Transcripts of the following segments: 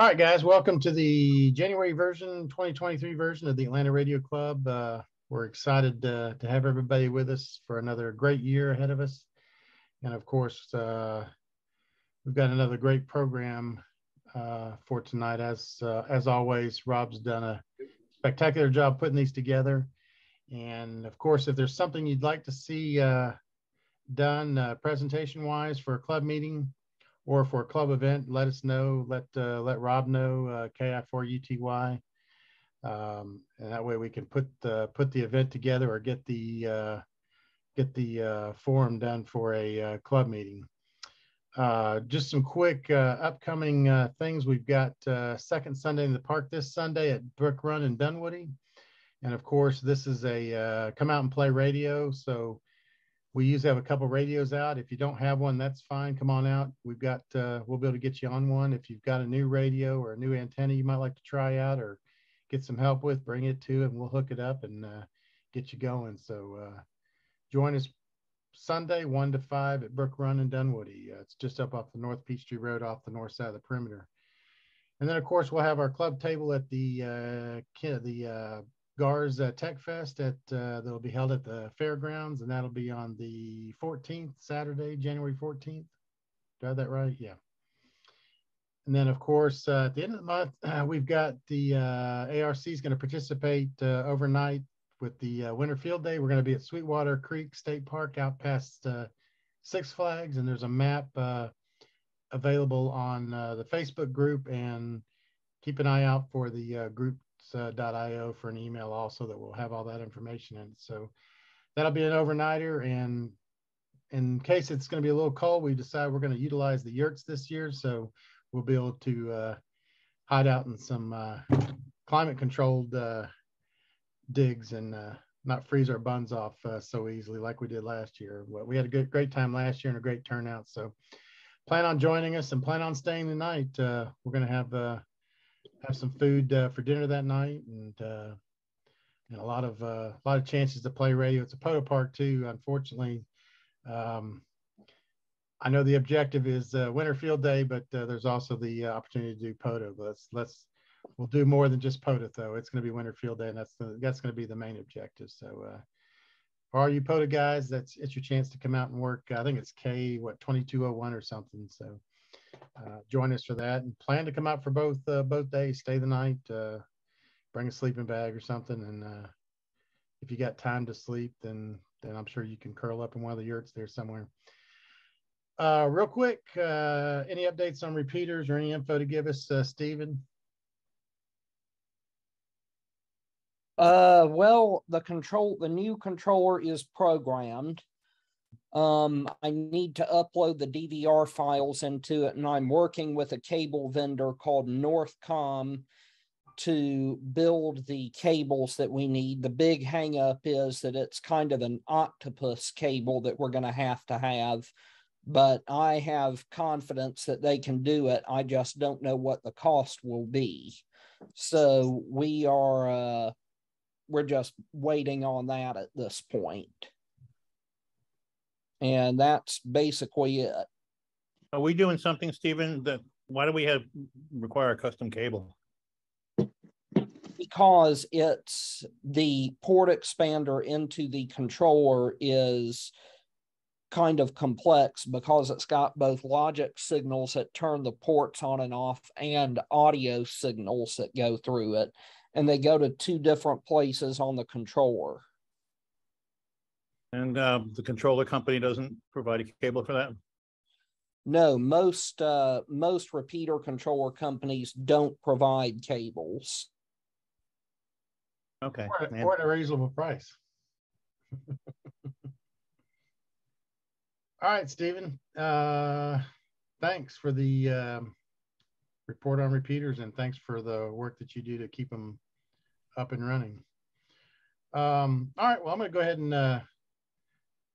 All right, guys, welcome to the January version, 2023 version of the Atlanta Radio Club. Uh, we're excited uh, to have everybody with us for another great year ahead of us. And of course, uh, we've got another great program uh, for tonight. As, uh, as always, Rob's done a spectacular job putting these together. And of course, if there's something you'd like to see uh, done presentation wise for a club meeting, or for a club event, let us know. Let uh, let Rob know uh, KI4UTY, um, and that way we can put the put the event together or get the uh, get the uh, forum done for a uh, club meeting. Uh, just some quick uh, upcoming uh, things. We've got second Sunday in the park this Sunday at Brook Run in Dunwoody. And of course, this is a come out and play radio. So we usually have a couple radios out. If you don't have one, that's fine. Come on out. We've got, uh, we'll be able to get you on one. If you've got a new radio or a new antenna you might like to try out or get some help with, bring it to and we'll hook it up and uh, get you going. So uh, join us Sunday, 1 to 5 at Brook Run in Dunwoody. Uh, it's just up off the North Peachtree Road off the north side of the perimeter. And then, of course, we'll have our club table at the uh, the uh, GARS Tech Fest at uh, that'll be held at the fairgrounds, and that'll be on the 14th, Saturday, January 14th. Do I have that right? Yeah. And then, of course, uh, at the end of the month, we've got the uh, ARC is going to participate uh, overnight with the uh, Winter Field Day. We're going to be at Sweetwater Creek State Park out past Six Flags, and there's a map available on the Facebook group. And keep an eye out for the group uh, for an email also that will have all that information in. So that'll be an overnighter. And in case it's going to be a little cold, we decide we're going to utilize the yurts this year. So we'll be able to uh, hide out in some uh, climate controlled uh, digs and uh, not freeze our buns off uh, so easily like we did last year. Well, we had a good, great time last year and a great turnout. So plan on joining us and plan on staying the night. we're going to have have some food uh, for dinner that night, and uh, and a lot of uh, a lot of chances to play radio. It's a POTA park too. Unfortunately, um, I know the objective is uh, winter field day, but uh, there's also the uh, opportunity to do POTA. Let's let's we'll do more than just POTA though. It's going to be winter field day, and that's the, that's going to be the main objective. So. for all you POTA guys, that's it's your chance to come out and work. I think it's K what 2201 or something. So uh, join us for that and plan to come out for both uh, both days stay the night uh, bring a sleeping bag or something. And uh, if you got time to sleep then then i'm sure you can curl up in one of the yurts there somewhere. Uh, real quick uh, any updates on repeaters or any info to give us stephen uh well the control the new controller is programmed um, I need to upload the DVR files into it, and I'm working with a cable vendor called Northcom to build the cables that we need. The big hangup is that it's kind of an octopus cable that we're going to have to have, but I have confidence that they can do it. I just don't know what the cost will be. So we are uh, we're just waiting on that at this point. And that's basically it. Are we doing something, Stephen, that why do we have require a custom cable? Because it's the port expander into the controller is kind of complex because it's got both logic signals that turn the ports on and off and audio signals that go through it. And they go to two different places on the controller. And uh, the controller company doesn't provide a cable for that? No, most uh, most repeater controller companies don't provide cables. Okay. Or, or at a reasonable price. All right, Stephen. Uh, thanks for the um, report on repeaters and thanks for the work that you do to keep them up and running. Um, all right, well, I'm going to go ahead and uh,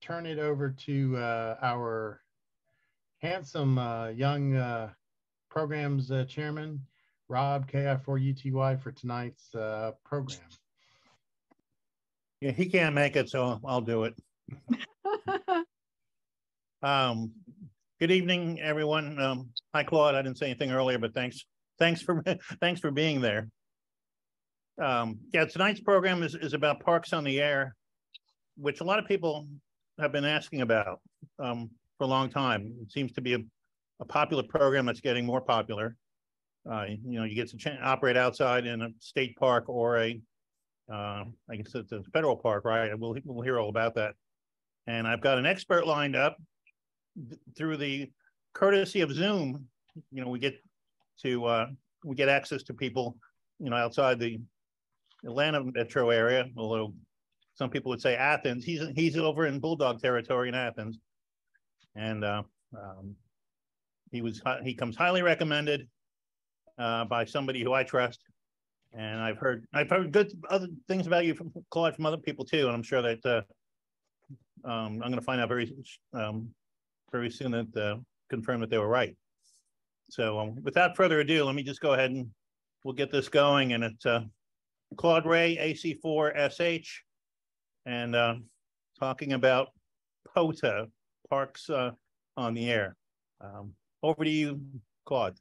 turn it over to uh, our handsome uh, young uh, programs uh, chairman, Rob KI4UTY, for tonight's uh, program. Yeah, he can't make it, so I'll do it. um, good evening, everyone. Um, hi, Claude. I didn't say anything earlier, but thanks thanks for, thanks for being there. Um, yeah, tonight's program is, is about Parks on the Air, which a lot of people have been asking about um, for a long time. It seems to be a, a popular program that's getting more popular. Uh, you know, you get to operate outside in a state park or a, uh, I guess it's a federal park, right? We'll, we'll hear all about that. And I've got an expert lined up th- through the courtesy of Zoom. You know, we get to, uh, we get access to people, you know, outside the Atlanta metro area, although some people would say Athens. He's, he's over in Bulldog territory in Athens. And, uh, um, he was, he comes highly recommended uh, by somebody who I trust. And I've heard, I've heard good other things about you from Claude from other people too, and I'm sure that uh, um, I'm gonna find out very, um, very soon that, uh, confirm that they were right. So um, without further ado, let me just go ahead and we'll get this going and it's uh, Claude Ray, AC4SH, and uh, talking about POTA, Parks uh, on the Air. Um, Over to you, Claude.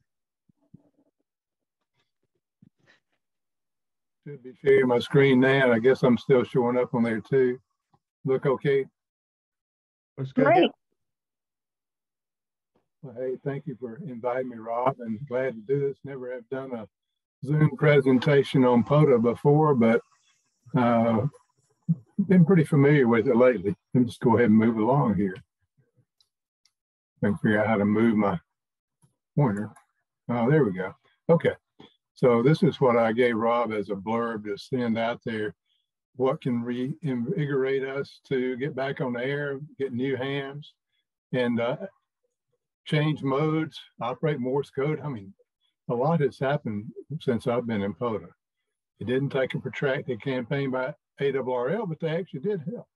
Should be sharing my screen now. I guess I'm still showing up on there too. Look okay? Looks good. Great. Well, hey, thank you for inviting me, Rob, and glad to do this. Never have done a Zoom presentation on POTA before, but uh, been pretty familiar with it lately. Let me just go ahead and move along here. And figure out how to move my pointer. Oh, there we go. Okay. So this is what I gave Rob as a blurb to send out there. What can reinvigorate us to get back on the air, get new hams, and uh, change modes, operate Morse code. I mean, a lot has happened since I've been in POTA. It didn't take a protracted campaign by ARRL, but they actually did help.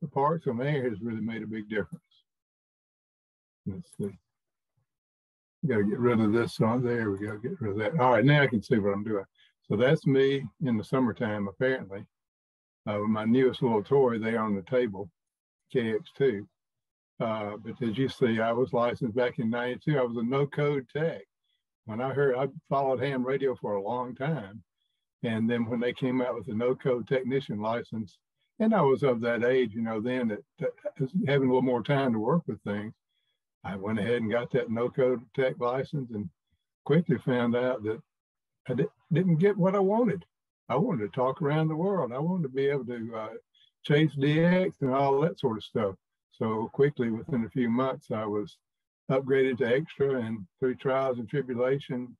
The Parks on Air has really made a big difference. Let's see. Got to get rid of this on there. We got to get rid of that. All right, now I can see what I'm doing. So that's me in the summertime, apparently. Uh, my newest little toy there on the table, KX2. Uh, but as you see, I was licensed back in 92. I was a no code tech. When I heard, I followed ham radio for a long time. And then when they came out with the no code technician license, and I was of that age, you know, then that, that having a little more time to work with things, I went ahead and got that no code tech license and quickly found out that I di- didn't get what I wanted. I wanted to talk around the world. I wanted to be able to uh, chase DX and all that sort of stuff. So quickly, within a few months, I was upgraded to extra and through trials and tribulation,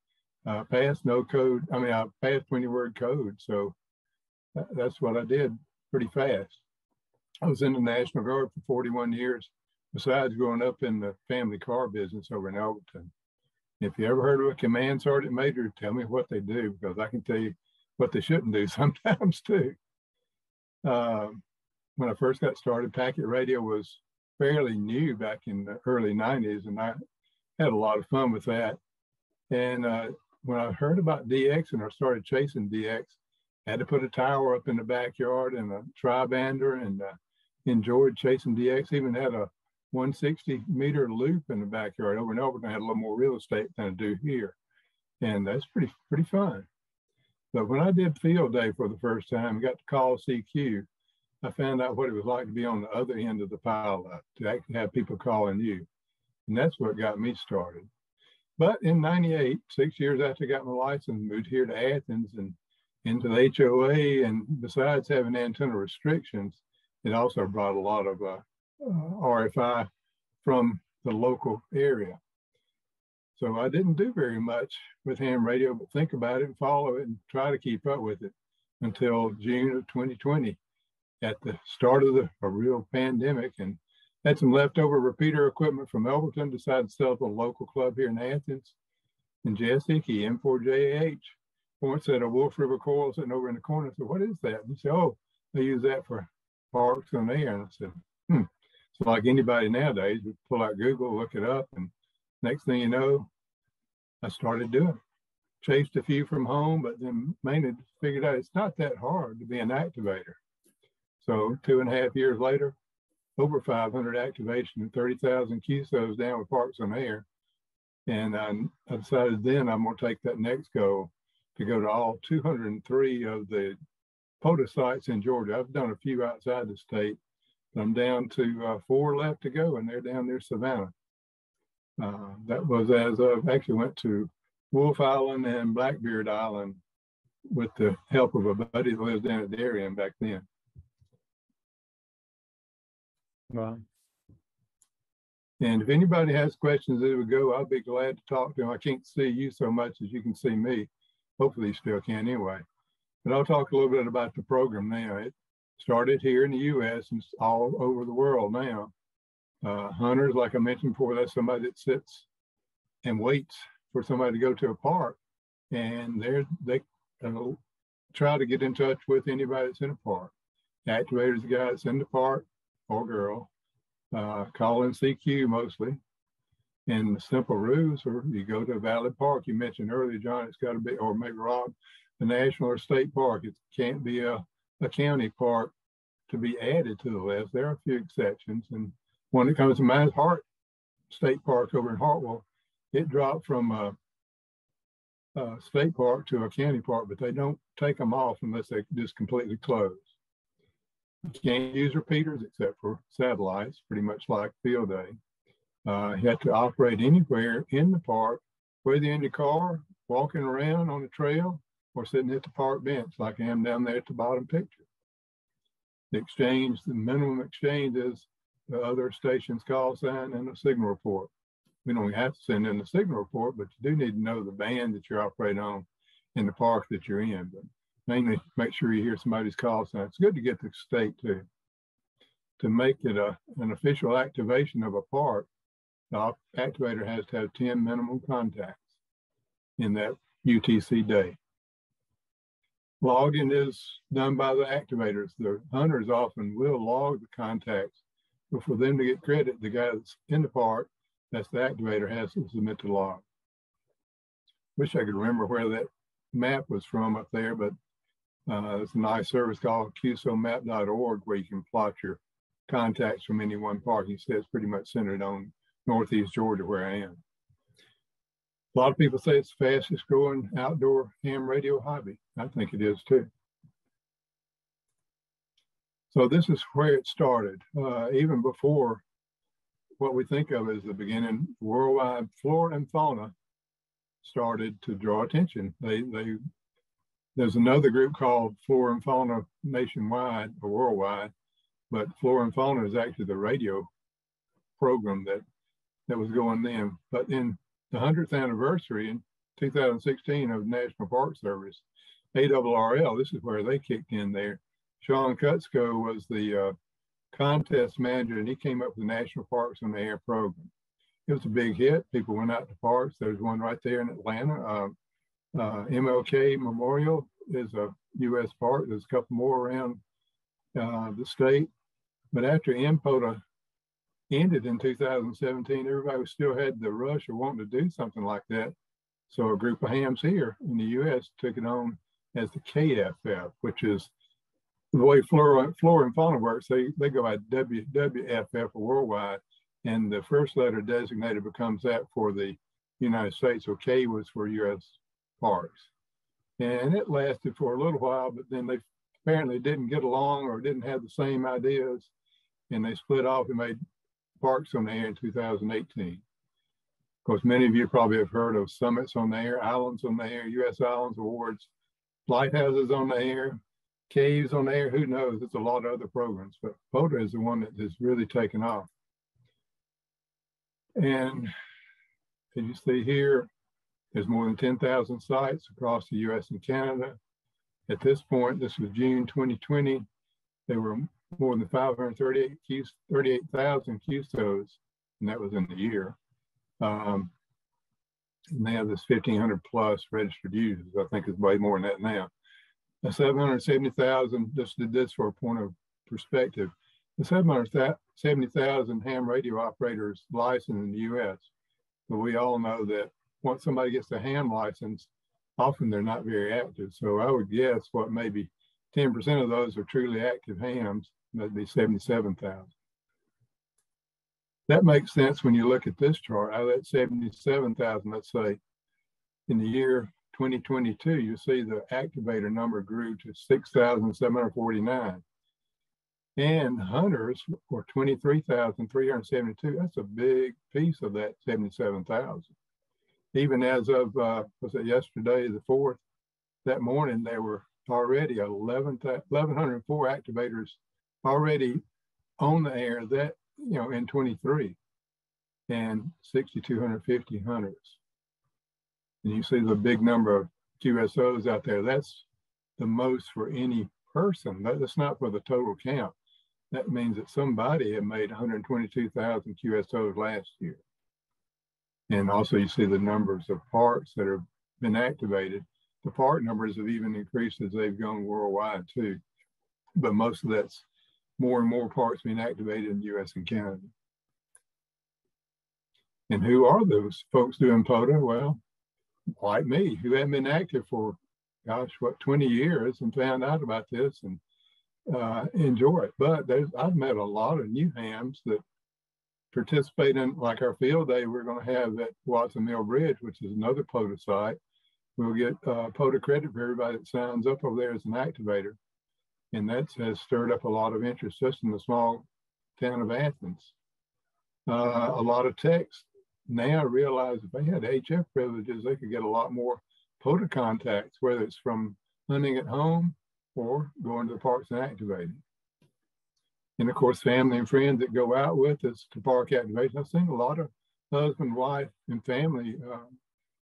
uh, passed no code. I mean, I passed 20 word code. So that, that's what I did pretty fast. I was in the National Guard for 41 years, besides growing up in the family car business over in Elberton. If you ever heard of a command sergeant major, tell me what they do because I can tell you what they shouldn't do sometimes too. Um, when I first got started, packet radio was fairly new back in the early 90s, and I had a lot of fun with that. And uh, when I heard about DX and I started chasing DX, I had to put a tower up in the backyard and a tri-bander and uh, enjoyed chasing DX. Even had a 160 meter loop in the backyard over in Elberton. I had a little more real estate than I do here. And that's pretty, pretty fun. But when I did field day for the first time, got to call CQ, I found out what it was like to be on the other end of the pile up, to actually have people calling you. And that's what got me started. But in 98, six years after I got my license, moved here to Athens and into the HOA. And besides having antenna restrictions, it also brought a lot of uh, uh, RFI from the local area. So I didn't do very much with ham radio, but think about it and follow it and try to keep up with it until June of 2020 at the start of the a real pandemic and had some leftover repeater equipment from Elberton, decided to sell to a local club here in Athens. And Jess Hickey, M4JH, points at a Wolf River coil sitting over in the corner. I said, what is that? And he said, oh, they use that for parks on air. And I said, hmm. So like anybody nowadays, we pull out Google, look it up, and next thing you know, I started doing it. Chased a few from home, but then mainly figured out it's not that hard to be an activator. So two and a half years later, over 500 activation and 30,000 QSOs down with Parks on Air. And I, I decided then I'm going to take that next goal to go to all 203 of the POTA sites in Georgia. I've done a few outside the state. but I'm down to uh, four left to go, and they're down near Savannah. Uh, that was as of actually went to Wolf Island and Blackbeard Island with the help of a buddy that lives down at Darien back then. Wow. And if anybody has questions as we go, I'll be glad to talk to them. I can't see you so much as you can see me. Hopefully you still can anyway. But I'll talk a little bit about the program now. It started here in the US and it's all over the world now. Uh, hunters, like I mentioned before, that's somebody that sits and waits for somebody to go to a park. And they're, they uh, try to get in touch with anybody that's in a park. Activator's the guy that's in the park or girl uh, call in CQ mostly. And the simple rules or you go to a valid park. You mentioned earlier, John, it's got to be, or maybe Rob, a national or state park. It can't be a, a county park to be added to the list. There are a few exceptions. And when it comes to mind, Hart State Park over in Hartwell, it dropped from a, a state park to a county park, but they don't take them off unless they just completely close. You can't use repeaters except for satellites, pretty much like field day. Uh, you have to operate anywhere in the park, whether in the car, walking around on the trail, or sitting at the park bench like I am down there at the bottom picture. The exchange, the minimum exchange is the other station's call sign and a signal report. We don't have to send in the signal report, but you do need to know the band that you're operating on in the park that you're in. But mainly make sure you hear somebody's call sign. It's good to get the state to to make it a, an official activation of a park. The activator has to have 10 minimum contacts in that UTC day. Logging is done by the activators. The hunters often will log the contacts, but for them to get credit, the guy that's in the park, that's the activator, has to submit the log. Wish I could remember where that map was from up there, but uh, there's a nice service called qsomap.org where you can plot your contacts from any one park. He says pretty much centered on Northeast Georgia where I am. A lot of people say it's the fastest growing outdoor ham radio hobby. I think it is too. So this is where it started, uh, even before what we think of as the beginning, worldwide flora and fauna started to draw attention. They, they there's another group called Flora and Fauna Nationwide or Worldwide, but Flora and Fauna is actually the radio program that that was going then. But in the 100th anniversary in 2016 of National Park Service, ARRL, this is where they kicked in there. Sean Kutzko was the uh, contest manager, and he came up with the National Parks on the Air program. It was a big hit. People went out to parks. There's one right there in Atlanta. Um, uh, MLK Memorial is a U.S. park. There's a couple more around uh, the state. But after NPOTA ended in 2017, everybody still had the rush of wanting to do something like that. So a group of hams here in the U.S. took it on as the KFF, which is the way flora, flora and fauna works. They, they go by WWFF worldwide, and the first letter designated becomes that for the United States. So K was for U.S parks. And it lasted for a little while, but then they apparently didn't get along or didn't have the same ideas. And they split off and made Parks on the Air in 2018. Of course, many of you probably have heard of Summits on the Air, Islands on the Air, U.S. Islands Awards, Lighthouses on the Air, Caves on the Air. Who knows? There's a lot of other programs, but POTA is the one that has really taken off. And as you see here, there's more than 10,000 sites across the US and Canada. At this point, this was June 2020, there were more than 538,000 QSOs, and that was in the year. Um, and they have this 1,500 plus registered users. I think it's way more than that now. The 770,000, just did this for a point of perspective. The 770,000 ham radio operators licensed in the US. But we all know that once somebody gets a ham license, often they're not very active. So I would guess what maybe 10% of those are truly active hams. That'd be 77,000. that makes sense when you look at this chart. Out of that 77,000, let's say, in the year 2022, you see the activator number grew to 6,749. And hunters were 23,372. That's a big piece of that 77,000. Even as of, uh, was it yesterday, the 4th, that morning, there were already 11, 1,104 activators already on the air that, you know, in 23 and 6,250 hunters. And you see the big number of QSOs out there. That's the most for any person. That's not for the total count. That means that somebody had made 122,000 QSOs last year. And also you see the numbers of parks that have been activated. The park numbers have even increased as they've gone worldwide too. But most of that's more and more parks being activated in the US and Canada. And who are those folks doing POTA? Well, like me, who hadn't been active for, gosh, what, 20 years and found out about this and uh, enjoy it. But I've met a lot of new hams that participate in, like our field day we're going to have at Watson Mill Bridge, which is another POTA site. We'll get uh, POTA credit for everybody that signs up over there as an activator. And that has stirred up a lot of interest just in the small town of Athens. Uh, a lot of techs now realize if they had HF privileges, they could get a lot more POTA contacts, whether it's from hunting at home or going to the parks and activating. And of course, family and friends that go out with us to park activation. I've seen a lot of husband, wife, and family uh,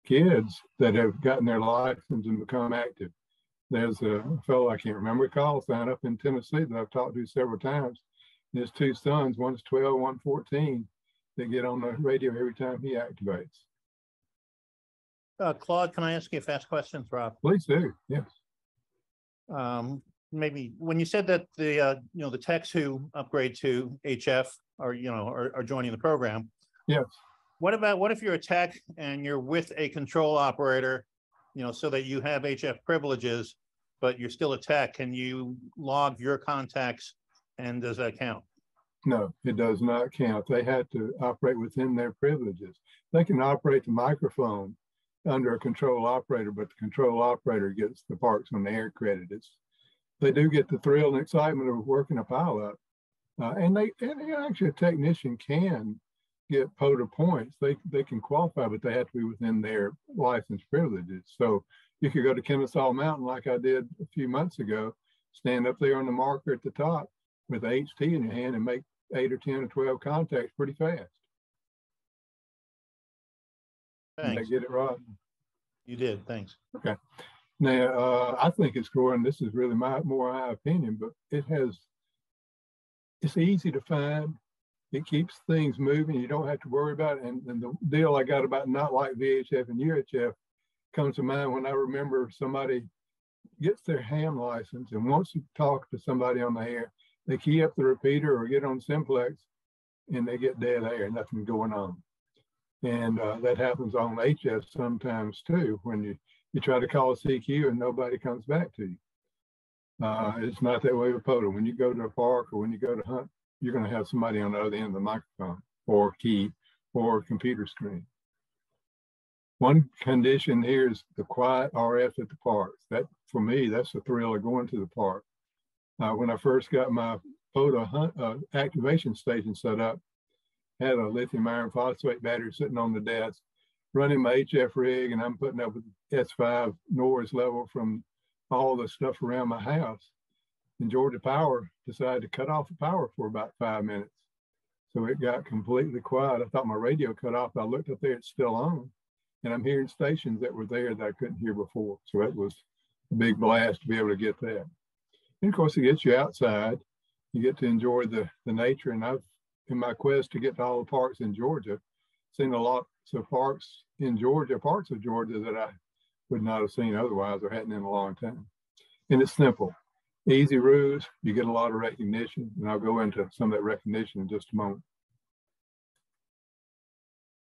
kids that have gotten their license and become active. There's a fellow I can't remember call sign up in Tennessee that I've talked to several times. His two sons, one's 12, one 14, that get on the radio every time he activates. Uh, Claude, can I ask you a fast question, Rob? Please do. Yes. Um, maybe when you said that the, uh, you know, the techs who upgrade to HF are, you know, are, are joining the program. Yes. What about, what if you're a tech and you're with a control operator, you know, so that you have HF privileges, but you're still a tech, can you log your contacts and does that count? No, it does not count. They had to operate within their privileges. They can operate the microphone under a control operator, but the control operator gets the parks on the air credit. It's, they do get the thrill and excitement of working a pileup. Uh, and they and actually a technician can get POTA points. They they can qualify, but they have to be within their license privileges. So you could go to Kennesaw Mountain like I did a few months ago, stand up there on the marker at the top with HT in your hand and make eight or 10 or 12 contacts pretty fast. Thanks. Did I get it right? You did, thanks. Okay. Now, uh, I think it's growing. This is really my more my opinion, but it has, it's easy to find. It keeps things moving. You don't have to worry about it. And, and the deal I got about not like VHF and UHF comes to mind when I remember somebody gets their ham license and wants to talk to somebody on the air they key up the repeater or get on simplex and they get dead air, nothing going on. And uh, that happens on HF sometimes too, when you, you try to call a CQ and nobody comes back to you. Uh, it's not that way with POTA. When you go to a park or when you go to hunt, you're going to have somebody on the other end of the microphone or key or computer screen. One condition here is the quiet RF at the park. That, for me, that's the thrill of going to the park uh, when I first got my POTA hunt, uh, activation station set up, had a lithium iron phosphate battery sitting on the desk, running my HF rig, and I'm putting up with S5 noise level from all the stuff around my house. And Georgia Power decided to cut off the power for about five minutes. So it got completely quiet. I thought my radio cut off. I looked up there, it's still on. And I'm hearing stations that were there that I couldn't hear before. So it was a big blast to be able to get that. And of course, it gets you outside. You get to enjoy the, the nature. And I've, in my quest to get to all the parks in Georgia, seen a lot of parks in Georgia, parts of Georgia that I would not have seen otherwise or hadn't in a long time. And it's simple, easy rules. You get a lot of recognition. And I'll go into some of that recognition in just a moment.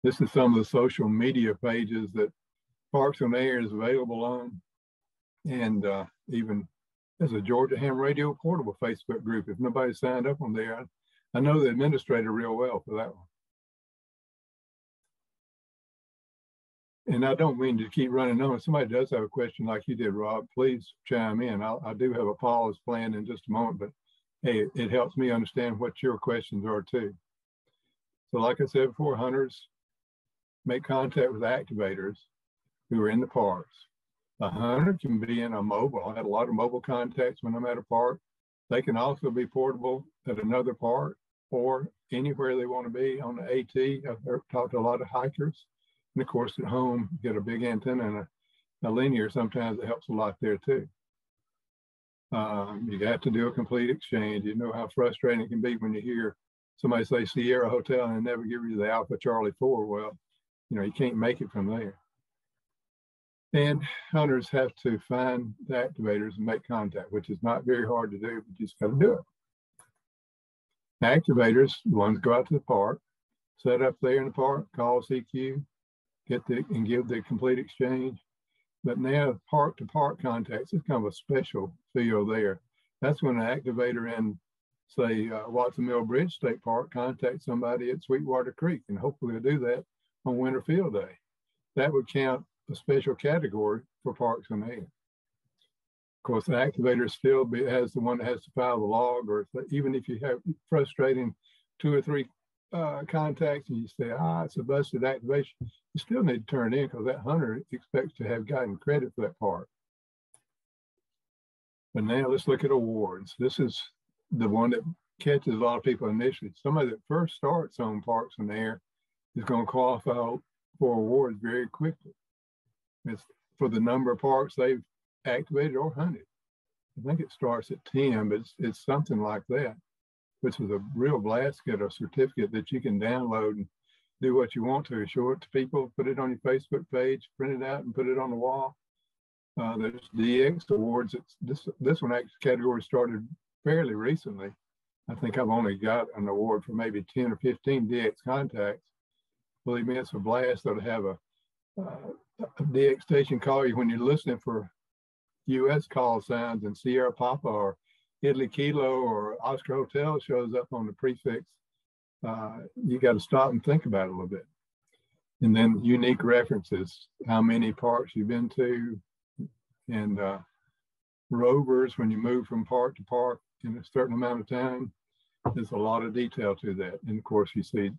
This is some of the social media pages that Parks on Air is available on. And uh, even there's a Georgia Ham Radio Portable Facebook group. If nobody signed up on there, I know the administrator real well for that one. And I don't mean to keep running on. If somebody does have a question like you did, Rob, please chime in. I'll, I do have a pause planned in just a moment, but hey, it, it helps me understand what your questions are too. So like I said before, hunters make contact with activators who are in the parks. A hunter can be in a mobile. I had a lot of mobile contacts when I'm at a park. They can also be portable at another park or anywhere they want to be on the AT. I've talked to a lot of hikers and of course, at home, you get a big antenna and a, a linear. Sometimes it helps a lot there too. Um, you have to do a complete exchange. You know how frustrating it can be when you hear somebody say Sierra Hotel and never give you the Alpha Charlie 4. Well, you know, you can't make it from there. And hunters have to find the activators and make contact, which is not very hard to do, but you just got to do it. Activators, ones go out to the park, set up there in the park, call CQ, get the and give the complete exchange. But now park to park contacts is kind of a special feel there. That's when an activator in, say, uh, Watson Mill Bridge State Park contacts somebody at Sweetwater Creek, and hopefully do that on winter field day. That would count a special category for parks and air. Of course, the activator still be, has the one that has to file the log, or if, even if you have frustrating two or three uh, contacts and you say, ah, it's a busted activation, you still need to turn in because that hunter expects to have gotten credit for that part. But now let's look at awards. This is the one that catches a lot of people initially. Somebody that first starts on Parks and Air is going to qualify for awards very quickly. It's for the number of parks they've activated or hunted. I think it starts at 10, but it's, it's something like that which is a real blast get a certificate that you can download and do what you want to, show it to people, put it on your Facebook page, print it out and put it on the wall. Uh, there's DX awards. It's this this one actually category started fairly recently. I think I've only got an award for maybe 10 or 15 DX contacts. Believe me, it's a blast to have a, uh, a DX station call you when you're listening for US call signs and Sierra Papa or Italy Kilo or Oscar Hotel shows up on the prefix, uh, you got to stop and think about it a little bit. And then unique references, how many parks you've been to, and uh, rovers when you move from park to park in a certain amount of time. There's a lot of detail to that. And of course, you see,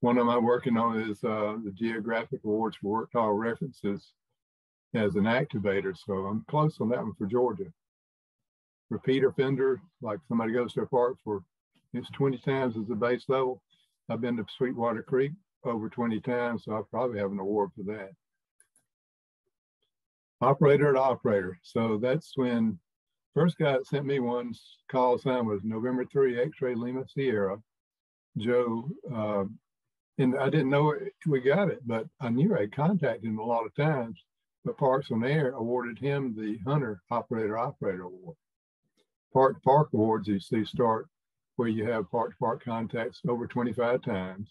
one of I'm working on is uh, the Geographic Awards for Work References as an activator. So I'm close on that one for Georgia repeat offender, like somebody goes to a park for it's 20 times as the base level. I've been to Sweetwater Creek over 20 times, so I probably have an award for that. Operator to operator. So that's when first guy that sent me one call sign was November 3 X-ray Lima Sierra. Joe, uh, and I didn't know we got it, but I knew I contacted him a lot of times. But Parks on Air awarded him the Hunter Operator Operator Award park to park awards you see start where you have park to park contacts over 25 times.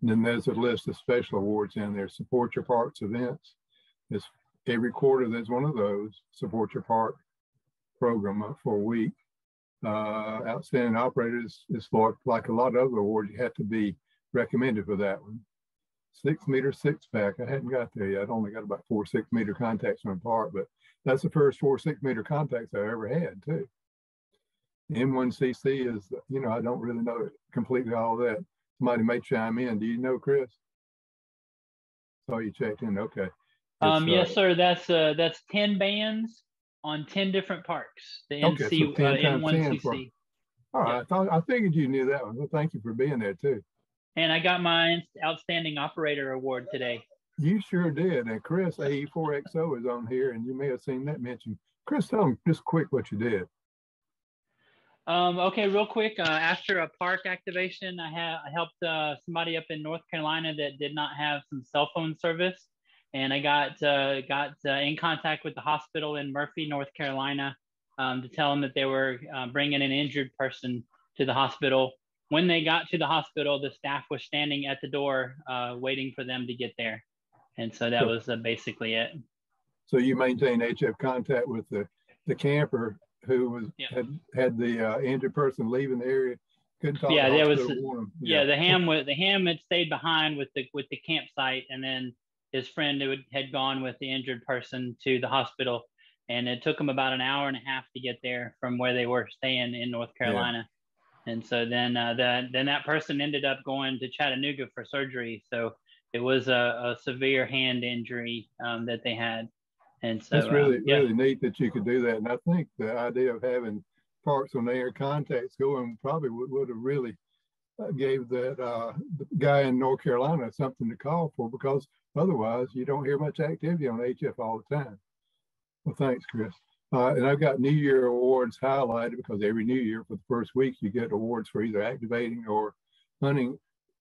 And then there's a list of special awards in there. Support your parks events. It's every quarter there's one of those. Support your park program for a week. Uh, outstanding operators is like, like a lot of other awards. You have to be recommended for that one. Six meter six pack. I hadn't got there yet. I only got about four six meter contacts on park, but that's the first four six meter contacts I ever had too. N1CC is, you know, I don't really know completely all that. Somebody may chime in. Do you know, Chris? Oh, you checked in. Okay. Um, yes, uh, sir. That's uh, that's ten bands on ten different parks. The okay, NC, so uh, N1CC. All right. Yeah. I thought I figured you knew that one. Well, thank you for being there too. And I got my outstanding operator award today. You sure did. And Chris AE4XO is on here, and you may have seen that mentioned. Chris, tell them just quick what you did. Um, okay, real quick. Uh, after a park activation, I, ha- I helped uh, somebody up in North Carolina that did not have some cell phone service, and I got uh, got uh, in contact with the hospital in Murphy, North Carolina, um, to tell them that they were uh, bringing an injured person to the hospital. When they got to the hospital, the staff was standing at the door uh, waiting for them to get there, and so that was basically it. So you maintain HF contact with the the camper who was yeah. had had the uh, injured person leaving the area. Couldn't talk. Yeah, there was. Yeah. yeah. the ham was the ham had stayed behind with the with the campsite, and then his friend who had gone with the injured person to the hospital, and it took him about an hour and a half to get there from where they were staying in North Carolina. Yeah. And so then uh, the, then that person ended up going to Chattanooga for surgery. So it was a, a severe hand injury um, that they had. And so it's really uh, yeah. really neat that you could do that. And I think the idea of having parks on air contacts going probably would, would have really uh, gave that uh, guy in North Carolina something to call for because otherwise you don't hear much activity on HF all the time. Well, thanks, Chris. Uh, and I've got New Year awards highlighted because every New Year for the first week you get awards for either activating or hunting.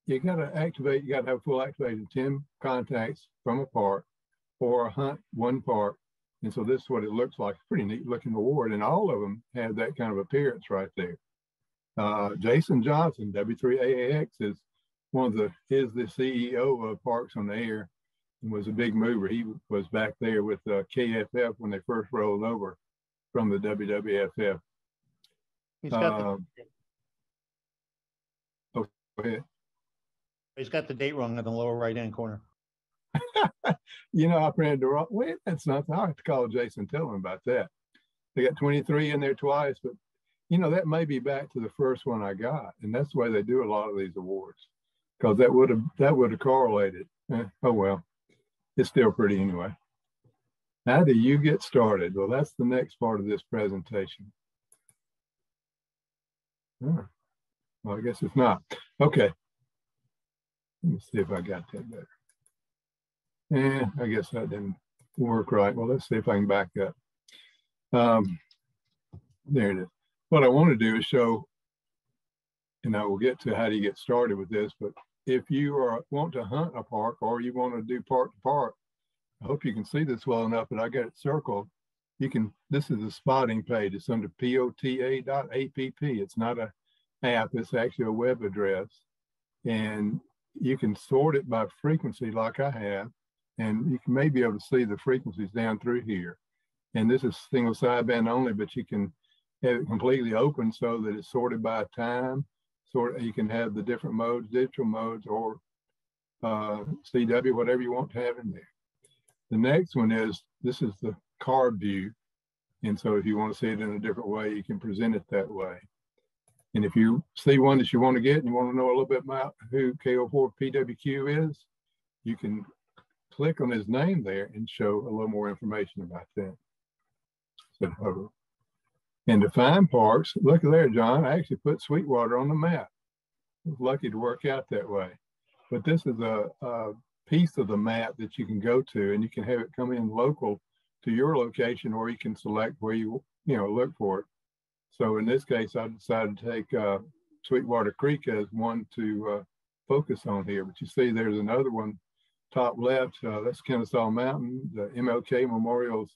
You got to activate. You got to have full activated ten contacts from a park or hunt one park. And so this is what it looks like. Pretty neat looking award. And all of them have that kind of appearance right there. Uh, Jason Johnson, W3AAX, is one of the is the CEO of Parks on the Air and was a big mover. He was back there with uh, KFF when they first rolled over from the WWFF. He's got the, um, oh, go ahead. He's got the date wrong in the lower right hand corner. you know, I printed the wrong. Wait, that's not. I have to call Jason, tell him about that. They got 23 in there twice, but you know that may be back to the first one I got, and that's the way they do a lot of these awards, because that would have that would have correlated. Eh, oh well, it's still pretty anyway. How do you get started? Well, that's the next part of this presentation. Well, I guess it's not. Okay. Let me see if I got that better. Yeah, I guess that didn't work right. Well, let's see if I can back up. Um, there it is. What I want to do is show, and I will get to how do you get started with this, but if you are want to hunt a park or you want to do park to park, I hope you can see this well enough, but I got it circled. You can, this is a spotting page. It's under pota.app. It's not a app, it's actually a web address. And you can sort it by frequency like I have and you can maybe able to see the frequencies down through here. And this is single sideband only, but you can have it completely open so that it's sorted by time. Sort you can have the different modes, digital modes, or uh, CW, whatever you want to have in there. The next one is this is the card view. And so if you want to see it in a different way, you can present it that way. And if you see one that you want to get and you want to know a little bit about who KO4PWQ is, you can click on his name there and show a little more information about that. So hover. And to find parks, look there, John, I actually put Sweetwater on the map. I was lucky to work out that way. But this is a, a piece of the map that you can go to and you can have it come in local to your location or you can select where you, you know, look for it. So in this case, I decided to take uh, Sweetwater Creek as one to uh, focus on here. But you see there's another one top left, uh, that's Kennesaw Mountain, the MLK Memorial's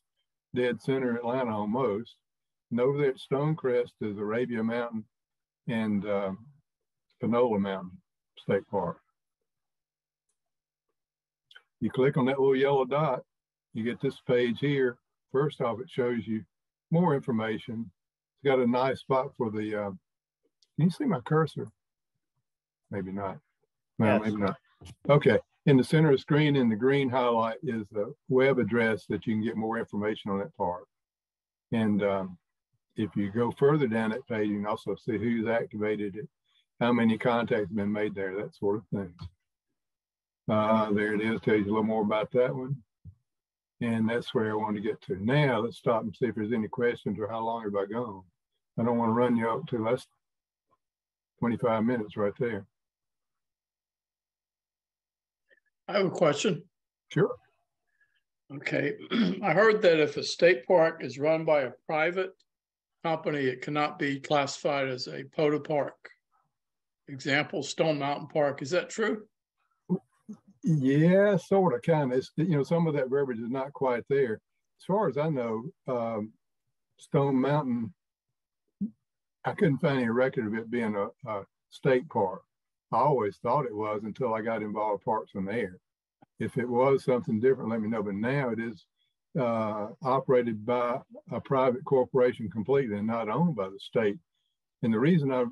dead center, Atlanta almost. And over there at Stonecrest is Arabia Mountain and uh, Panola Mountain State Park. You click on that little yellow dot, you get this page here. First off, it shows you more information. It's got a nice spot for the, uh, can you see my cursor? Maybe not. Well, yes. maybe not. Okay, in the center of the screen in the green highlight is the web address that you can get more information on that part. And um, if you go further down that page, you can also see who's activated it, how many contacts have been made there, that sort of thing. Uh, there it is, tells you a little more about that one. And that's where I want to get to. Now let's stop and see if there's any questions or how long have I gone. I don't want to run you up to less 25 minutes right there. I have a question. Sure. Okay. I heard that if a state park is run by a private company, it cannot be classified as a POTA park. Example, Stone Mountain Park. Is that true? Yeah, sort of, kind of. you know, some of that verbiage is not quite there. As far as I know, um, Stone Mountain, I couldn't find any record of it being a, a state park. I always thought it was until I got involved on the Air. If it was something different, let me know. But now it is uh, operated by a private corporation completely and not owned by the state. And the reason I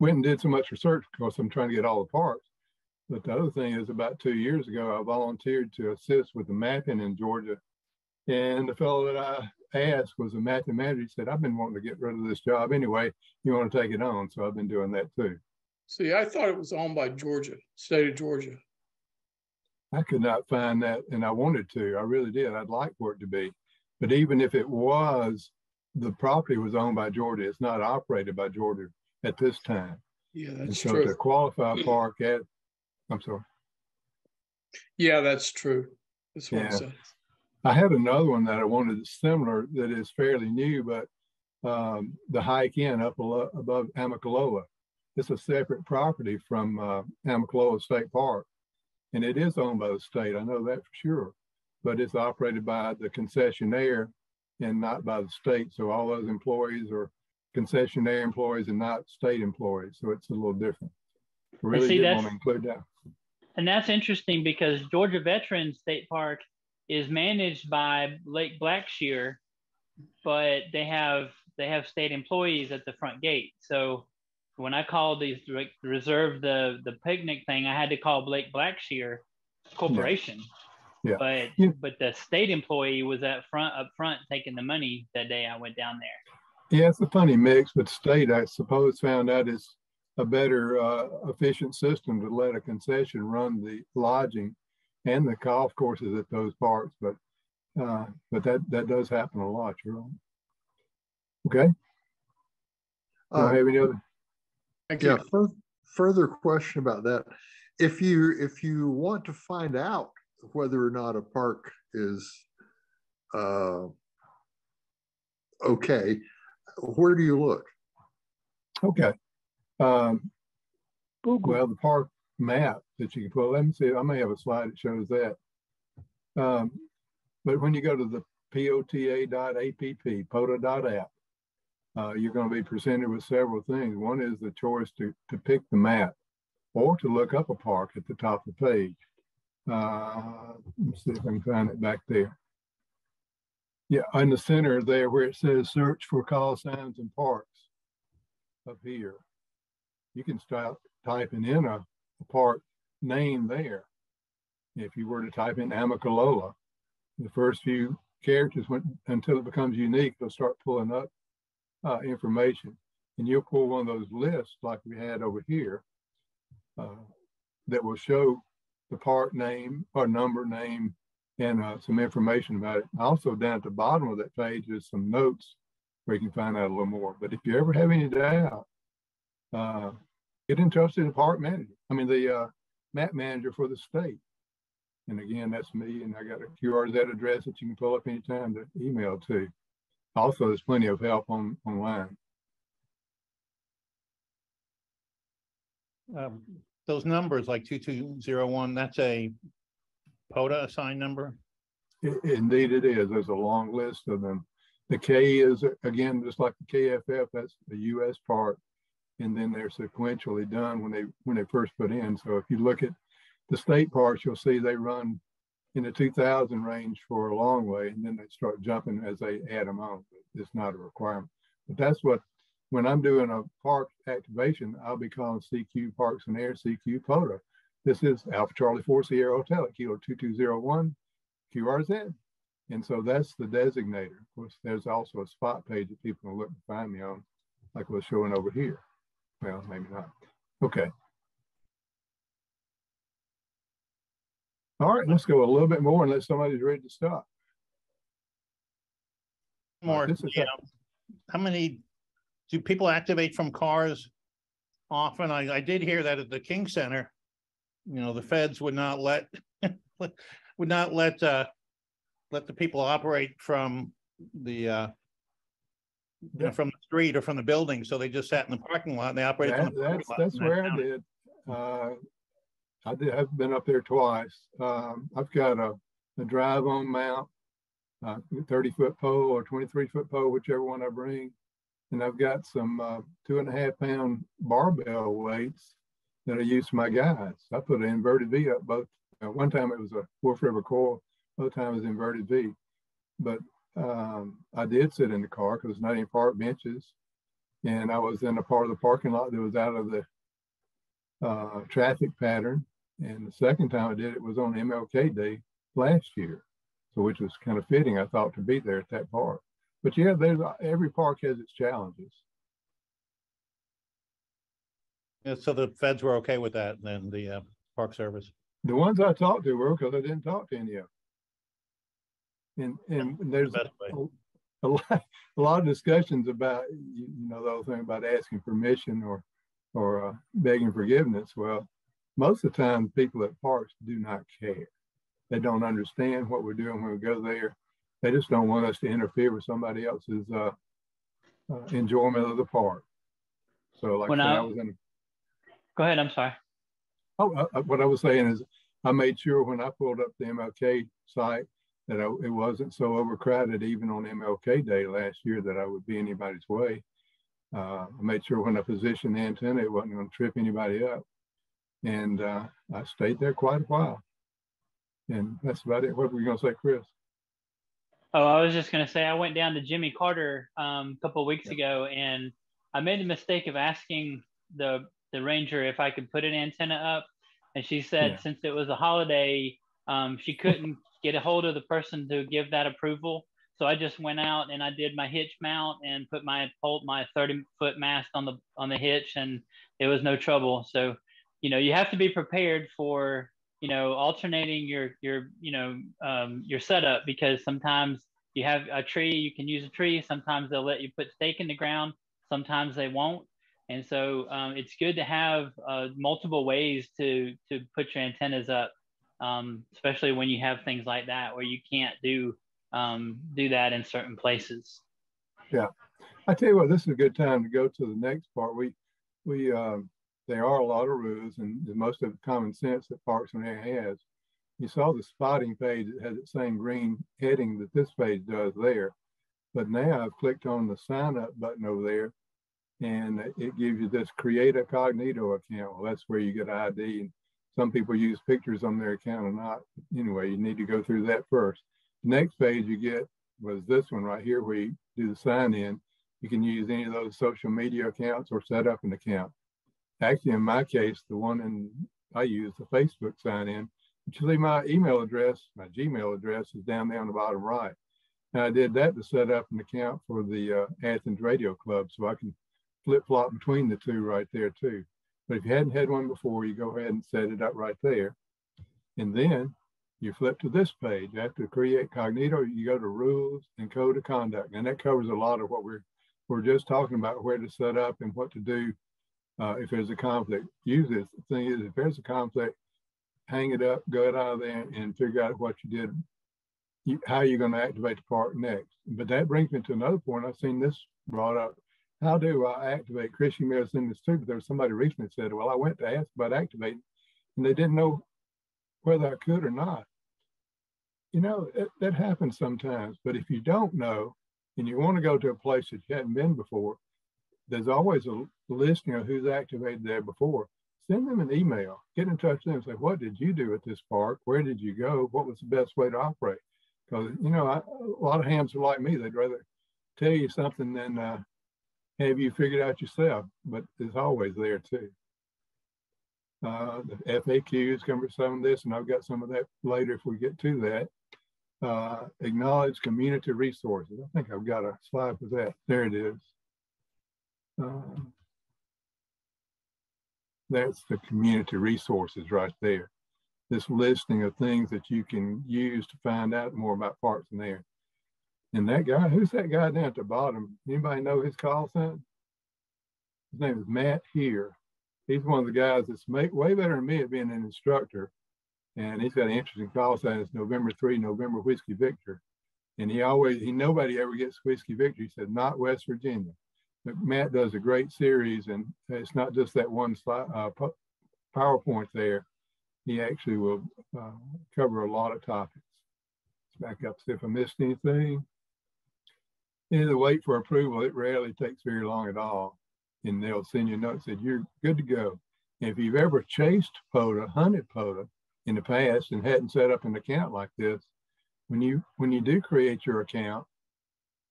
went and did so much research because I'm trying to get all the parks But the other thing is about two years ago, I volunteered to assist with the mapping in Georgia. And the fellow that I asked was a mapping manager. He said, I've been wanting to get rid of this job anyway. You want to take it on? So I've been doing that too. See, I thought it was owned by Georgia, state of Georgia. I could not find that, and I wanted to. I really did. I'd like for it to be. But even if it was, the property was owned by Georgia. It's not operated by Georgia at this time. Yeah, And that's so true. to qualify park at, I'm sorry. Yeah, that's true. That's what Yeah. I said. I had another one that I wanted similar that is fairly new, but um, the hike in up alo- above Amicalola. It's a separate property from uh, Amicalola State Park. And it is owned by the state. I know that for sure. But it's operated by the concessionaire and not by the state. So all those employees are concessionaire employees and not state employees. So it's a little different. I really see, didn't want to include that. And that's interesting because Georgia Veterans State Park is managed by Lake Blackshear, but they have they have state employees at the front gate. So when I called these re- reserve the the picnic thing, I had to call Lake Blackshear Corporation. Yeah. But Yeah. but the state employee was at front up front taking the money that day I went down there. Yeah, it's a funny mix, but state, I suppose, found out is a better uh, efficient system to let a concession run the lodging and the golf courses at those parks. But uh, but that that does happen a lot. You're right. Okay. Do I Uh, have any other? Thank Yeah, you. fur- further question about that. If you, if you want to find out whether or not a park is uh, okay, where do you look? Okay. Um, well, the park map that you can put, let me see, I may have a slide that shows that. Um, but when you go to the pota.app, pota.app, uh, you're going to be presented with several things. One is the choice to, to pick the map or to look up a park at the top of the page. Uh, let's see if I can find it back there. Yeah, in the center there where it says search for call signs and parks up here, you can start typing in a, a park name there. If you were to type in Amicalola, the first few characters went, until it becomes unique, they'll start pulling up uh, information. And you'll pull one of those lists like we had over here uh, that will show the part name or number name and uh, some information about it. Also down at the bottom of that page is some notes where you can find out a little more. But if you ever have any doubt, uh, get in touch with the park manager. I mean, the uh, map manager for the state. And again, that's me. And I got a QRZ address that you can pull up anytime to email to. Also, there's plenty of help on online. Um, those numbers like two, two, zero, one, that's a POTA assigned number. I- Indeed, it is. There's a long list of them. The K is, again, just like the KFF, that's the US part. And then they're sequentially done when they, when they first put in. So if you look at the state parks, you'll see they run in the two thousand range for a long way, and then they start jumping as they add them on. It's not a requirement. But that's what, when I'm doing a park activation, I'll be calling CQ Parks and Air, CQ POTA. This is Alpha Charlie Four Sierra Hotel at Kilo two two zero one QRZ. And so that's the designator. Of course, there's also a spot page that people can look and find me on, like we're showing over here. Well, maybe not. Okay. All right, let's go a little bit more unless somebody's ready to stop. More, you know, how many, do people activate from cars often? I, I did hear that at the King Center. You know, the feds would not let, would not let, uh, let the people operate from the, uh, you know, from the street or from the building, so they just sat in the parking lot and they operated. from That, the that's, lot that's where I did. Uh, I did, I've been up there twice. Um, I've got a, a drive on mount, uh, thirty foot pole or twenty-three foot pole, whichever one I bring. And I've got some, uh, two and a half pound barbell weights that I use for my guides. I put an inverted V up both, uh, one time it was a Wolf River coil, other time it was inverted V. But, um, I did sit in the car because it's not any park benches. And I was in a part of the parking lot that was out of the uh, traffic pattern. And the second time I did it was on MLK Day last year. So which was kind of fitting, I thought, to be there at that park. But yeah, there's every park has its challenges. Yeah, so the feds were okay with that, then the uh, Park Service. The ones I talked to were because I didn't talk to any of them. And and there's a, a lot a lot of discussions about you, you know the whole thing about asking permission or or uh, begging forgiveness. Well, most of the time, people at parks do not care. They don't understand what we're doing when we go there. They just don't want us to interfere with somebody else's uh, uh, enjoyment of the park. So, like When I, I was in Go ahead. I'm sorry. Oh, uh, uh, what I was saying is, I made sure when I pulled up the MLK site that I, it wasn't so overcrowded, even on MLK Day last year, that I would be anybody's way. Uh, I made sure when I positioned the antenna, it wasn't going to trip anybody up, and uh, I stayed there quite a while. And that's about it. What were you going to say, Chris? Oh, I was just gonna say I went down to Jimmy Carter um, a couple of weeks ago, and I made the mistake of asking the the ranger if I could put an antenna up, and she said Yeah. since it was a holiday, um, she couldn't get a hold of the person to give that approval. So I just went out and I did my hitch mount and put my pole, my 30 foot mast on the on the hitch, and it was no trouble. So, you know, you have to be prepared for you know alternating your your you know um, your setup because sometimes you have a tree you can use a tree sometimes they'll let you put stake in the ground sometimes they won't and so um, it's good to have uh, multiple ways to to put your antennas up um, especially when you have things like that where you can't do um, do that in certain places Yeah. I tell you what, this is a good time to go to the next part. We, we, um, there are a lot of rules and most of the common sense that Parks and Rec has. You saw the spotting page that has the same green heading that this page does there. But now I've clicked on the sign up button over there and it gives you this create a cognito account. Well, that's where you get an ID and some people use pictures on their account or not. Anyway, you need to go through that first. Next page you get was this one right here where you do the sign in you can use any of those social media accounts or set up an account. Actually, in my case, the one in I use the Facebook sign in. Actually, my email address, my Gmail address is down there on the bottom right. And I did that to set up an account for the uh, Athens Radio Club so I can flip flop between the two right there too. But if you hadn't had one before, you go ahead and set it up right there. And then you flip to this page. After create cognito, you go to rules and code of conduct. And that covers a lot of what we're we're just talking about where to set up and what to do uh, if there's a conflict. Usually the thing is if there's a conflict, hang it up, go out of there and figure out what you did, how you're going to activate the park next. But that brings me to another point. I've seen this brought up. How do I activate? Chris, you may this too, but there was somebody recently said, well, I went to ask about activating and they didn't know whether I could or not. You know, it, that happens sometimes, but if you don't know, and you want to go to a place that you hadn't been before, there's always a listing of who's activated there before. Send them an email, get in touch with them say, what did you do at this park? Where did you go? What was the best way to operate? Because, you know, I, a lot of hams are like me. They'd rather tell you something than uh, have you figured it out yourself, but it's always there too. Uh, the FAQs cover some of this, and I've got some of that later if we get to that uh, acknowledge community resources. I think I've got a slide for that. There it is. Um, that's the community resources right there. This listing of things that you can use to find out more about parks and air. And that guy, who's that guy down at the bottom? Anybody know his call sign? His name is Matt Here. He's one of the guys that's make, way better than me at being an instructor and he's got an interesting call sign. It's November 3, November Whiskey Victor. And he always, he nobody ever gets Whiskey Victor. He said, not West Virginia. Matt does a great series, and it's not just that one slide, uh, PowerPoint there. He actually will uh, cover a lot of topics. Let's back up, see if I missed anything. In the wait for approval, it rarely takes very long at all. And they'll send you a note said, you're good to go. If you've ever chased POTA, hunted POTA, in the past and hadn't set up an account like this, when you when you do create your account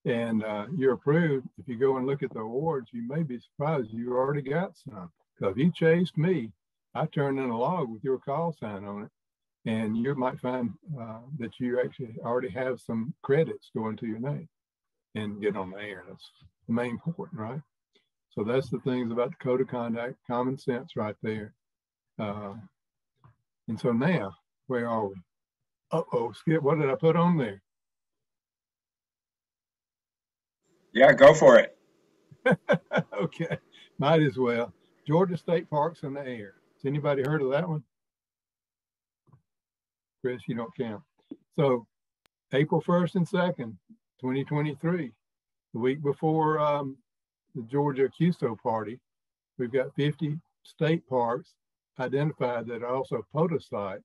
and uh, you're approved, if you go and look at the awards, you may be surprised you already got some. Because if you chased me I turned in a log with your call sign on it. And you might find uh, that you actually already have some credits going to your name and get on the air. That's the main point, right? So that's the things about the code of conduct, common sense right there. Uh, and so now, where are we? Uh-oh, Skip, what did I put on there? Yeah, go for it. okay, might as well. Georgia State Parks in the Air. Has anybody heard of that one? Chris, you don't count. So April 1st and 2nd, 2023, the week before um, the Georgia QSO party, we've got 50 state parks identified that are also POTA sites.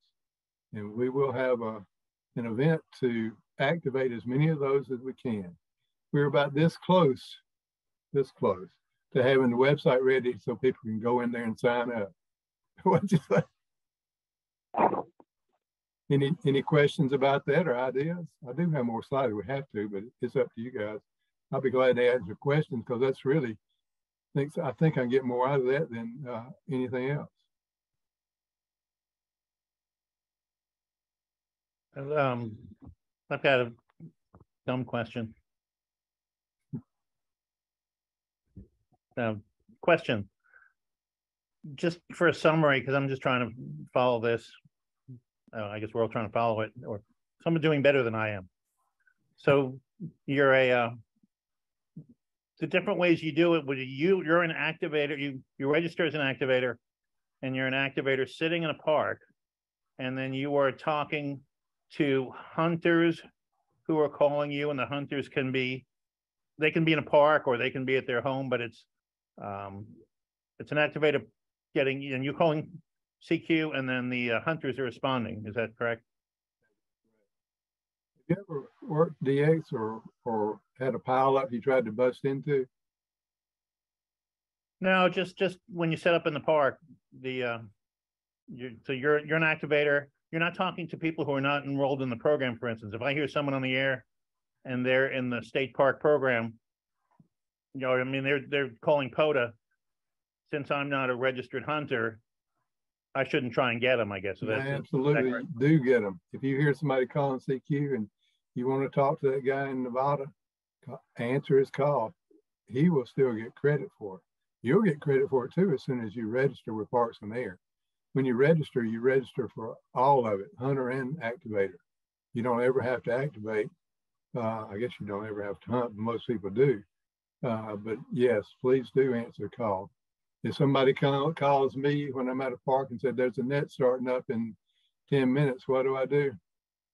And we will have a, an event to activate as many of those as we can. We're about this close, this close to having the website ready so people can go in there and sign up. What'd you say? Any any questions about that or ideas? I do have more slides. We have to, but it's up to you guys. I'll be glad to answer questions because that's really thinks I think I get more out of that than uh, anything else. Um, I've got a dumb question. Uh, question. Just for a summary, because I'm just trying to follow this. Uh, I guess we're all trying to follow it, or someone doing better than I am. So you're a uh, the different ways you do it. Would you you're an activator? You you register as an activator, and you're an activator sitting in a park, and then you are talking to hunters who are calling you, and the hunters can be they can be in a park or they can be at their home, but it's um, it's an activator getting and you calling CQ, and then the uh, hunters are responding. Is that correct? Have you ever worked DX or or had a pile up you tried to bust into? No, just just when you set up in the park, the uh, you so you're you're an activator. You're not talking to people who are not enrolled in the program. For instance, if I hear someone on the air and they're in the state park program, you know, I mean, they're they're calling POTA. Since I'm not a registered hunter, I shouldn't try and get them. I guess. So that's absolutely correct? do get them. If you hear somebody calling CQ and you want to talk to that guy in Nevada, answer his call. He will still get credit for it. You'll get credit for it too as soon as you register with Parks and Air. When you register, you register for all of it, hunter and activator. You don't ever have to activate. Uh, I guess you don't ever have to hunt, but most people do. Uh, but yes, please do answer the call. If somebody call, calls me when I'm at a park and said there's a net starting up in 10 minutes, what do I do?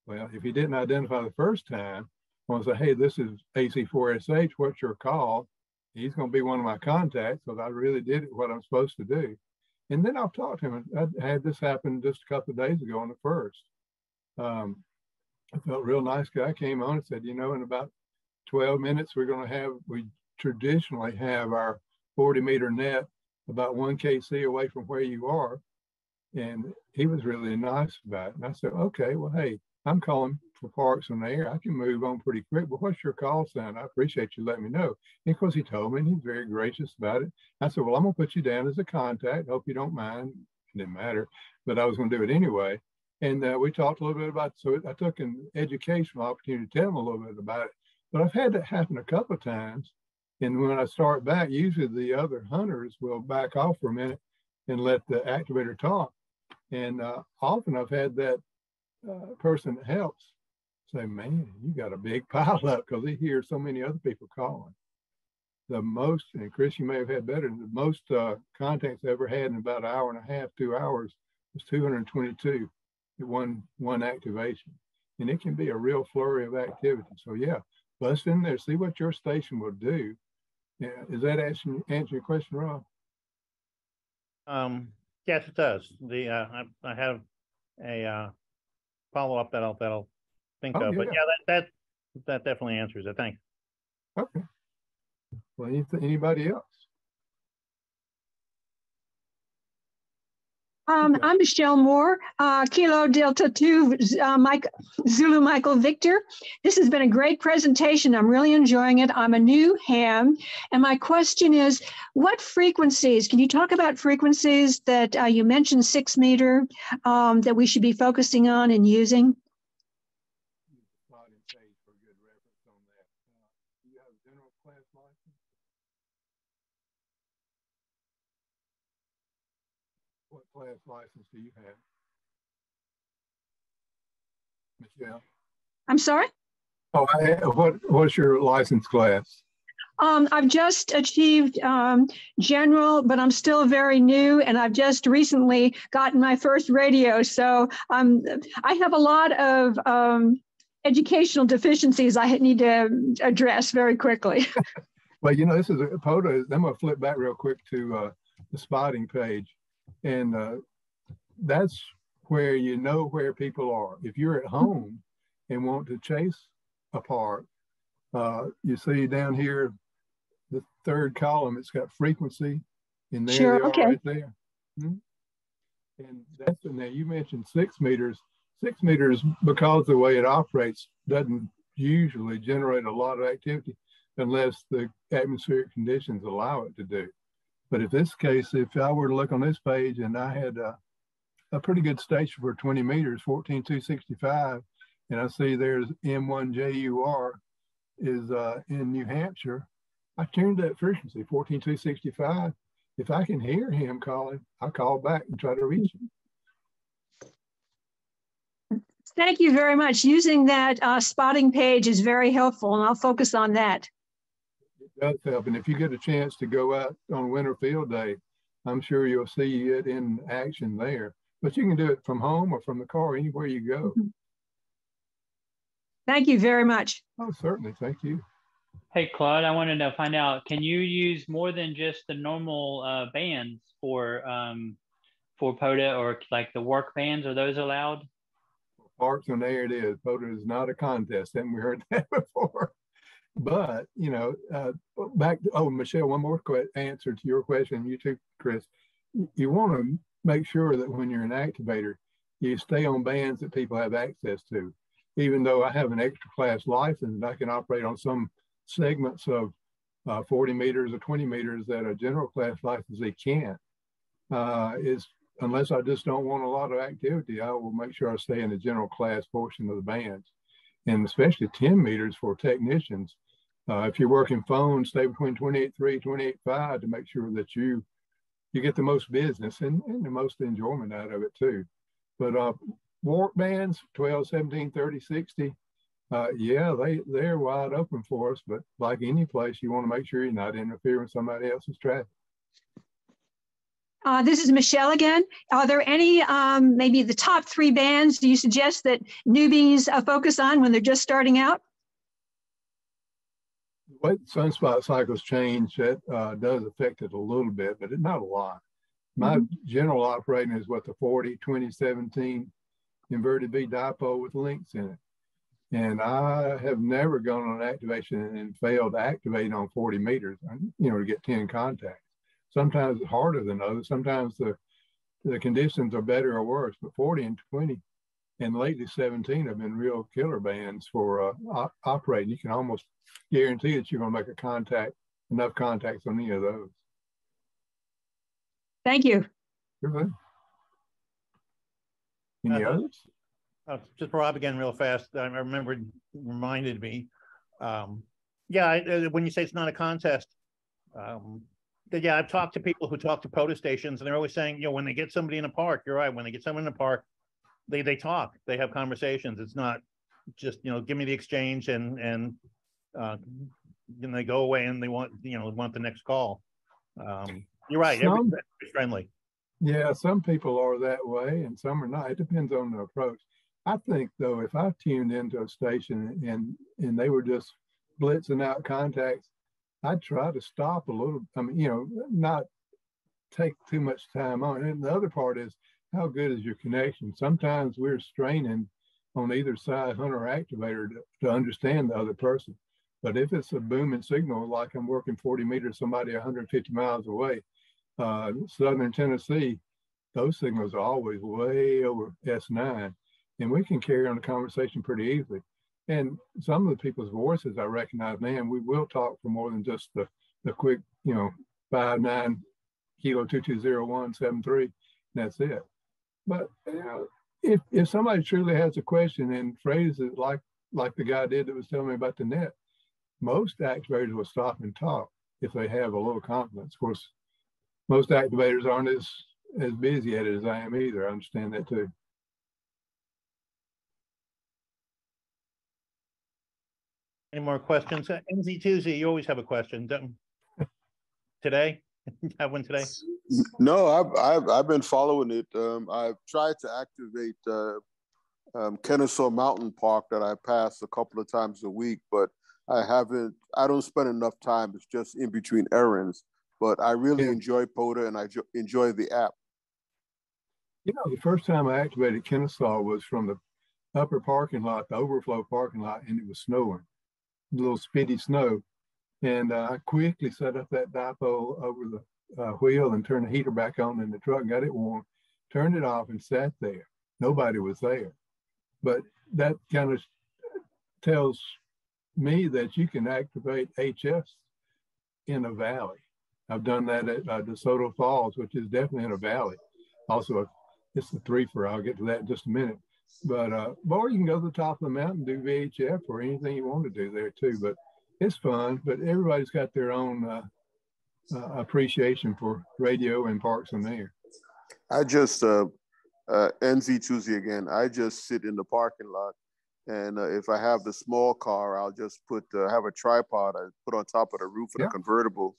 Well, if he didn't identify the first time, I want to say, hey, this is AC4SH, what's your call? He's going to be one of my contacts because I really did what I'm supposed to do. And then I'll talk to him. I had this happen just a couple of days ago on the first. Um, I felt real nice guy came on and said, you know, in about 12 minutes, we're going to have, we traditionally have our 40 meter net about one KC away from where you are. And he was really nice about it. And I said, okay, well, hey, I'm calling for parks on the air. I can move on pretty quick, but what's your call sign? I appreciate you letting me know. And of course, he told me and he's very gracious about it. I said, well, I'm going to put you down as a contact. Hope you don't mind. It didn't matter, but I was going to do it anyway. And uh, we talked a little bit about, so I took an educational opportunity to tell him a little bit about it. But I've had that happen a couple of times. And when I start back, usually the other hunters will back off for a minute and let the activator talk. And uh, often I've had that uh, person that helps say, man, you got a big pile up because he hears so many other people calling. The most, and Chris, you may have had better, the most uh, contacts I ever had in about an hour and a half, two hours was 222 at one, one activation. And it can be a real flurry of activity. So yeah, bust in there, see what your station will do. Yeah, is that answering answer your question, Rob? Um, yes, it does. The, uh, I, I have a, uh, follow-up that I'll, that I'll think Oh, of, but yeah. yeah, that, that, that definitely answers it. Thanks. Okay. Well, anybody else? Um, I'm Michelle Moore, uh, Kilo Delta 2, uh, Mike, Zulu Michael Victor. This has been a great presentation. I'm really enjoying it. I'm a new ham. And my question is what frequencies, can you talk about frequencies that uh, you mentioned six meter um, that we should be focusing on and using? Slide and page for good reference on that. Uh, Do you have a general class license? Class license do you have? I'm sorry? Oh, I, what, what's your license class? Um, I've just achieved um, general, but I'm still very new, and I've just recently gotten my first radio. So um, I have a lot of um, educational deficiencies I need to address very quickly. Well, you know, this is a POTA. I'm gonna flip back real quick to uh, the spotting page. And uh, that's where you know where people are. If you're at home and want to chase a park, uh, you see down here, the third column, it's got frequency. And there Sure, they are okay. right there. Hmm? And that's, now you mentioned six meters. Six meters, because the way it operates, doesn't usually generate a lot of activity unless the atmospheric conditions allow it to do. But if this case, if I were to look on this page and I had a, a pretty good station for 20 meters, 14265, and I see there's M1JUR is uh, in New Hampshire, I tuned that frequency, 14265. If I can hear him calling, I call back and try to reach him. Thank you very much. Using that uh, spotting page is very helpful, and I'll focus on that. It does help. And if you get a chance to go out on winter field day, I'm sure you'll see it in action there. But you can do it from home or from the car, anywhere you go. Thank you very much. Oh, certainly. Thank you. Hey, Claude, I wanted to find out, can you use more than just the normal uh, bands for um, for POTA or like the WARC bands? Are those allowed? Parks and there it is. POTA is not a contest. Haven't we heard that before? But, you know, uh, back, to, oh, Michelle, one more que- answer to your question. You too, Chris. You- You want to make sure that when you're an activator, you stay on bands that people have access to. Even though I have an extra class license, I can operate on some segments of uh, 40 meters or 20 meters that a general class licensee can't. Uh, is unless I just don't want a lot of activity, I will make sure I stay in the general class portion of the bands. And especially 10 meters for technicians. Uh, if you're working phones, stay between 28.3, 28.5 to make sure that you you get the most business and, and the most enjoyment out of it too. But uh, WARC bands, 12, 17, 30, 60, uh, yeah, they, they're wide open for us. But like any place, you want to make sure you're not interfering with somebody else's traffic. Uh, this is Michelle again. Are there any, um, maybe the top three bands do you suggest that newbies uh, focus on when they're just starting out? The way sunspot cycles change, that uh, does affect it a little bit, but not a lot. My general operating is what the 40, 2017 inverted V dipole with links in it. And I have never gone on activation and failed to activate on 40 meters, you know, to get 10 contacts. Sometimes it's harder than others. Sometimes the, the conditions are better or worse, but 40 and 20 and lately 17 have been real killer bands for uh, op- operating. You can almost guarantee that you're going to make a contact, enough contacts on any of those. Thank you. You're. Any Uh, others? Uh, just Rob again, real fast. I remembered, reminded me. Um, yeah, I- uh, when you say it's not a contest, um, that- yeah, I've talked to people who talk to POTA stations, and they're always saying, you know, when they get somebody in a park, you're right. When they get someone in a park, they they talk, they have conversations. It's not just you know, give me the exchange and and uh, then they go away and they want you know want the next call. Um, you're right. Some- friendly. Yeah, some people are that way and some are not. It depends on the approach. I think though, if I tuned into a station and and they were just blitzing out contacts, I'd try to stop a little. I mean, you know, not take too much time on. it. And the other part is how good is your connection? Sometimes we're straining on either side, hunter or activator, to, to understand the other person. But if it's a booming signal, like I'm working 40 meters, somebody 150 miles away, uh, southern Tennessee, those signals are always way over S9, and we can carry on a conversation pretty easily. And some of the people's voices I recognize, man, we will talk for more than just the, the quick, you know, five nine kilo two two zero one seven three. That's it. But you know, if if somebody truly has a question and phrases it like like the guy did that was telling me about the net, most activators will stop and talk if they have a little confidence. Of course, most activators aren't as as busy at it as I am either. I understand that too. Any more questions? NZ Tuesday, you always have a question. don't- Today? Have one today? No, I've, I've, I've been following it. Um, I've tried to activate, uh, um, Kennesaw Mountain Park that I pass a couple of times a week, but I haven't, I don't spend enough time. It's just in between errands, but I really Yeah. enjoy POTA and I jo- enjoy the app. You know, the first time I activated Kennesaw was from the upper parking lot, the overflow parking lot, and it was snowing, a little spitty snow. And uh, I quickly set up that dipole over the uh, wheel and turned the heater back on in the truck, got it warm, turned it off, and sat there. Nobody was there. But that kind of tells me that you can activate HS in a valley. I've done that at uh, DeSoto Falls, which is definitely in a valley. Also, it's a three for, I'll get to that in just a minute. But, uh, or you can go to the top of the mountain, do VHF or anything you want to do there too. But it's fun, but everybody's got their own uh, uh, appreciation for radio and parks and there. I just, uh, uh, NZ Tuesday again, I just sit in the parking lot. And uh, if I have the small car, I'll just put, uh, have a tripod I put on top of the roof of Yeah. the convertible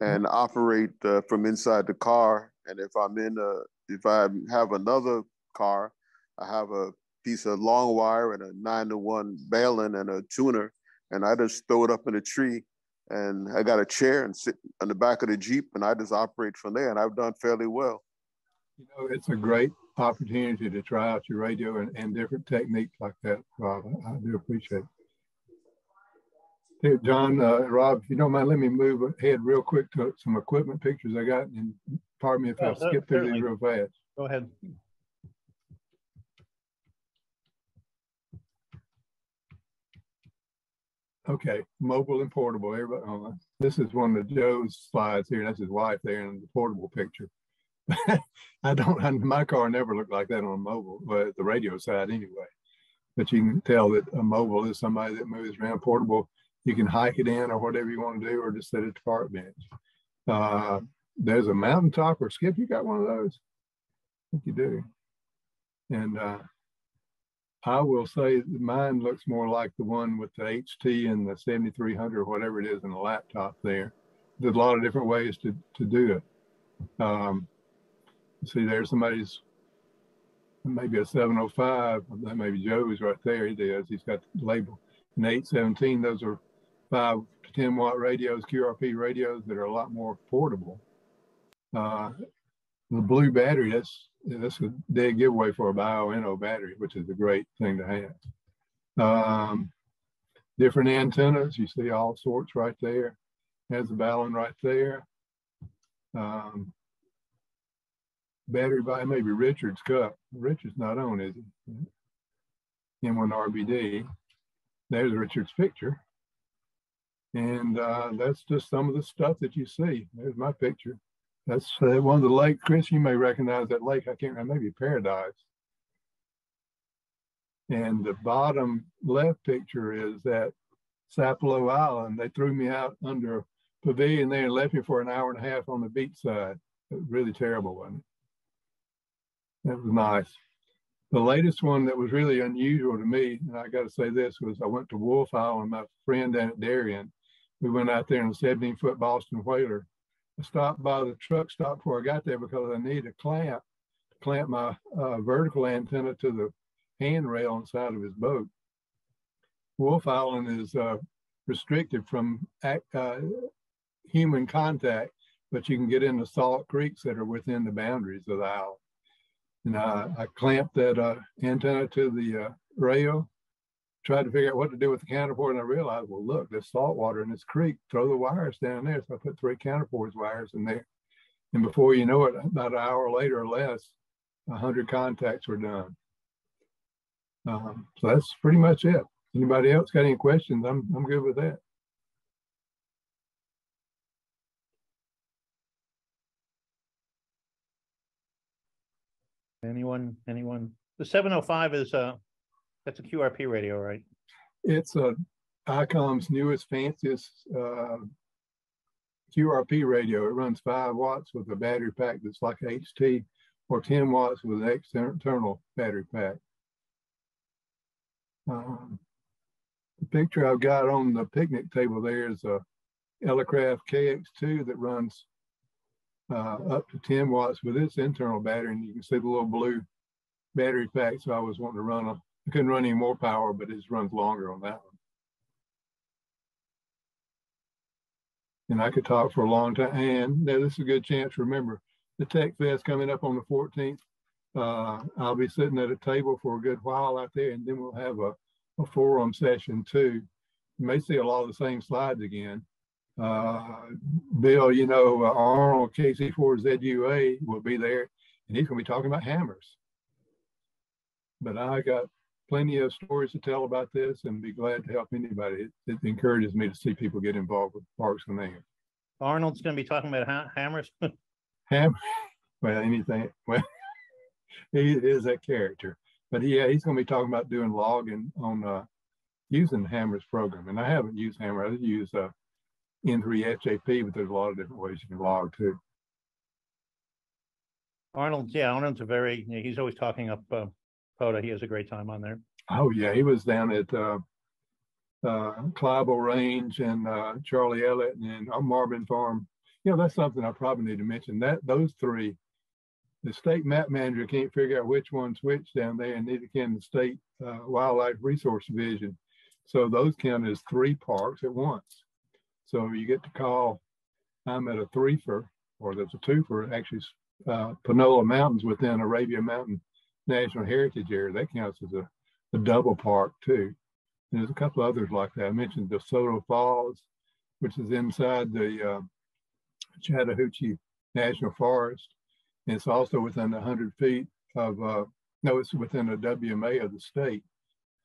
and operate uh, from inside the car. And if I'm in a, if I have another car, I have a piece of long wire and a nine to one balun and a tuner, and I just throw it up in a tree. And I got a chair and sit on the back of the Jeep, and I just operate from there. And I've done fairly well. You know, it's a great opportunity to try out your radio and, and different techniques like that, Rob. I, I do appreciate it. Here, John, uh, Rob, if you don't mind, let me move ahead real quick to some equipment pictures I got. And pardon me if I Oh, cer- skip through these real fast. Go ahead. Okay, mobile and portable. Everybody, oh, this is one of Joe's slides here. That's his wife there in the portable picture. I don't, I, my car never looked like that on a mobile, but the radio side anyway. But you can tell that a mobile is somebody that moves around portable. You can hike it in or whatever you want to do, or just set it at the park bench. Uh, there's a mountaintop or skip. You got one of those? I think you do. And uh, I will say mine looks more like the one with the HT and the 7300 or whatever it is in the laptop there. There's a lot of different ways to, to do it. Um, see, there's somebody's, maybe a 705, that may be Joe's right there. He does, he's got the label. An 817, those are five to 10 watt radios, QRP radios that are a lot more portable. Uh, the blue battery, that's that's a dead giveaway for a Bioenno battery, which is a great thing to have. Um, different antennas, you see all sorts right there. Has the balun right there. Um, battery by maybe Richard's cup. Richard's not on, is he? M1 RBD. There's Richard's picture. And uh, that's just some of the stuff that you see. There's my picture. That's uh, one of the lake. Chris, you may recognize that lake. I can't remember, maybe Paradise. And the bottom left picture is that Sapelo Island. They threw me out under a pavilion there and left me for an hour and a half on the beach side. It was really terrible, wasn't it? That was nice. The latest one that was really unusual to me, and I got to say this, was I went to Wolf Island, my friend Darien. We went out there in a 17 foot Boston whaler. I stopped by the truck stop before I got there because I needed a clamp to clamp my uh, vertical antenna to the handrail inside of his boat. Wolf Island is uh, restricted from uh, human contact, but you can get into salt creeks that are within the boundaries of the island. And uh, I clamped that uh, antenna to the uh, rail, tried to figure out what to do with the counterpoise, and I realized, well, look, there's salt water in this creek. Throw the wires down there. So I put three counterpoise wires in there, And before you know it, about an hour later or less, hundred contacts were done. Um, so that's pretty much it. Anybody else got any questions? I'm I'm good with that. Anyone, anyone? The seven oh five is, uh, that's a QRP radio, right? It's a ICOM's newest, fanciest uh, QRP radio. It runs five watts with a battery pack that's like HT or 10 watts with an external battery pack. Um, the picture I've got on the picnic table there is a Elecraft KX2 that runs uh, up to 10 watts with its internal battery. And you can see the little blue battery pack. So I was wanting to run a, I couldn't run any more power, but it runs longer on that one. And I could talk for a long time. And now this is a good chance remember the Tech Fest coming up on the 14th. Uh, I'll be sitting at a table for a good while out there, and then we'll have a, a forum session too. You may see a lot of the same slides again. Uh, Bill, you know, uh, Arnold KC4ZUA will be there, and he's going to be talking about HamRS. But I got plenty of stories to tell about this and be glad to help anybody. It, it encourages me to see people get involved with parks and things. Arnold's going to be talking about ha HamRS. Ham, well, anything. Well, he is that character. But yeah, he's going to be talking about doing logging on uh, using HamRS program. And I haven't used Hammer. I use uh, N3FJP, but there's a lot of different ways you can log too. Arnold, yeah, Arnold's a very, he's always talking up uh, POTA. He has a great time on there. Oh yeah, he was down at uh, uh, Clybel Range and uh, Charlie Elliott and uh, Marben Farm. You know, that's something I probably need to mention. That those three, the state map manager can't figure out which one's which down there, and neither can the state uh, wildlife resource division. So those count as three parks at once. So you get to call. I'm at a three for, or there's a two for actually uh, Panola Mountains within Arabia Mountain National Heritage Area. That counts as a, a double park too. And there's a couple others like that. I mentioned DeSoto Falls, which is inside the uh, Chattahoochee National Forest. And it's also within 100 feet of, uh, no, it's within a WMA of the state.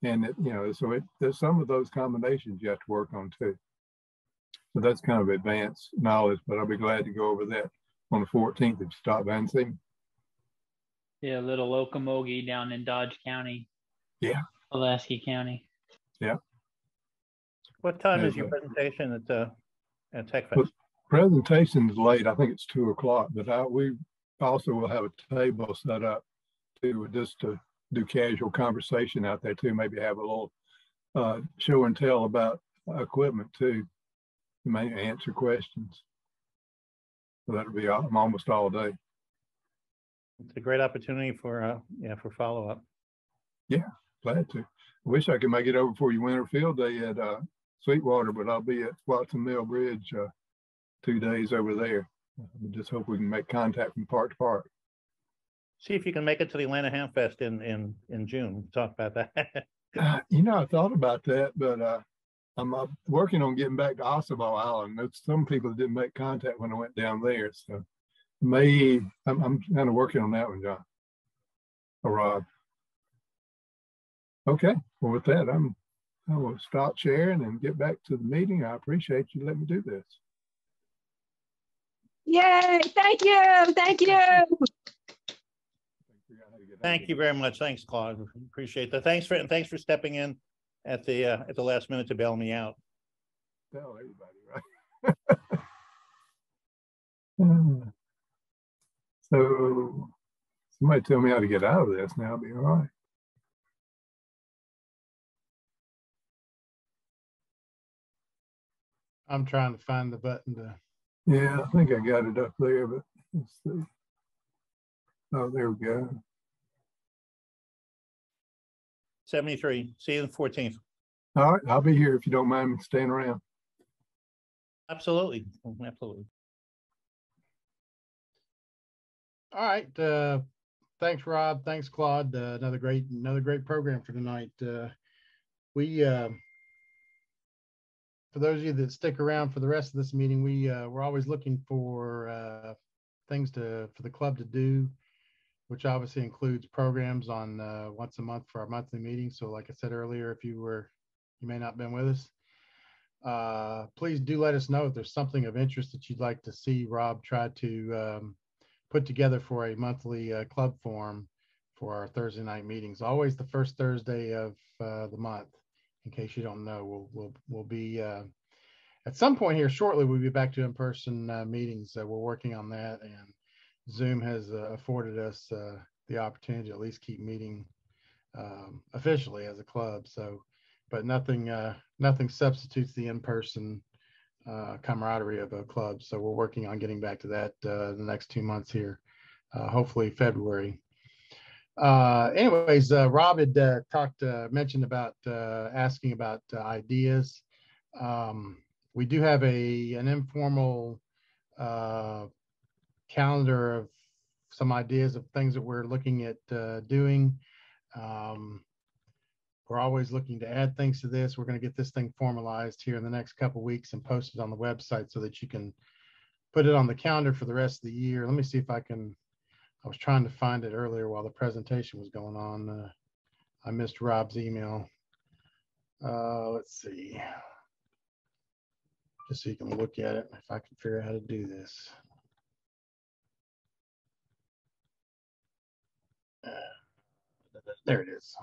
And, it, you know, so it, there's some of those combinations you have to work on too. So that's kind of advanced knowledge, but I'll be glad to go over that on the 14th if you stop by and see me. Yeah, little Ocmulgee down in Dodge County. Yeah. Pulaski County. Yeah. What time There's is your a- presentation at the at Tech Well, Fest? Presentation's late. I think it's two o'clock, but I, we also will have a table set up to just to do casual conversation out there too. Maybe have a little uh, show and tell about equipment too. You may answer questions. So that'll be al- almost all day. It's a great opportunity for uh, yeah for follow up. Yeah, glad to. I wish I could make it over for you winter field day at uh, Sweetwater, but I'll be at Watson Mill Bridge uh, two days over there. We just hope we can make contact from park to park. See if you can make it to the Atlanta Ham Fest in in in June. Talk about that. Uh, You know, I thought about that, but uh, I'm uh, working on getting back to Ossabaw Island. There's some people that didn't make contact when I went down there, so may I'm, I'm kind of working on that one, John. Or Rob. Okay, well, with that, I'm I will stop sharing and get back to the meeting. I appreciate you letting me do this. Yay, thank you, thank you. Thank you very much. Thanks, Claude. Appreciate that. Thanks for and thanks for stepping in at the uh, at the last minute to bail me out. Tell everybody, right? Uh, so somebody tell me how to get out of this now, I'll be all right. I'm trying to find the button to, Yeah, I think I got it up there, but let's see. Oh, there we go. Seventy three. See you the fourteenth. All right, I'll be here if you don't mind me staying around. Absolutely, absolutely. All right. Uh, thanks, Rob. Thanks, Claude. Uh, another great, another great program for tonight. Uh, we, uh, for those of you that stick around for the rest of this meeting, we, uh, we're always looking for, uh, things to for the club to do, which obviously includes programs on once a month for our monthly meetings. So, like I said earlier, if you were you may not have been with us, uh, please do let us know if there's something of interest that you'd like to see Rob try to um, put together for a monthly uh, club forum for our Thursday night meetings. Always the first Thursday of uh, the month. In case you don't know, we'll we'll we'll be uh, at some point here shortly. We'll be back to in-person uh, meetings. we're working on that, and Zoom has uh, afforded us uh, the opportunity to at least keep meeting um, officially as a club. So, but nothing nothing substitutes the in-person uh, camaraderie of a club. So we're working on getting back to that uh, the next two months here, uh, hopefully February. Uh, anyways, uh, Rob had uh, talked, mentioned about asking about ideas. Um, we do have a an informal calendar of some ideas of things that we're looking at doing. Um, we're always looking to add things to this. We're going to get this thing formalized here in the next couple weeks and post it on the website so that you can put it on the calendar for the rest of the year. Let me see if I can. I was trying to find it earlier while the presentation was going on. Uh, I missed Rob's email. Uh, let's see. Just so you can look at it if I can figure out how to do this. Uh, there it is.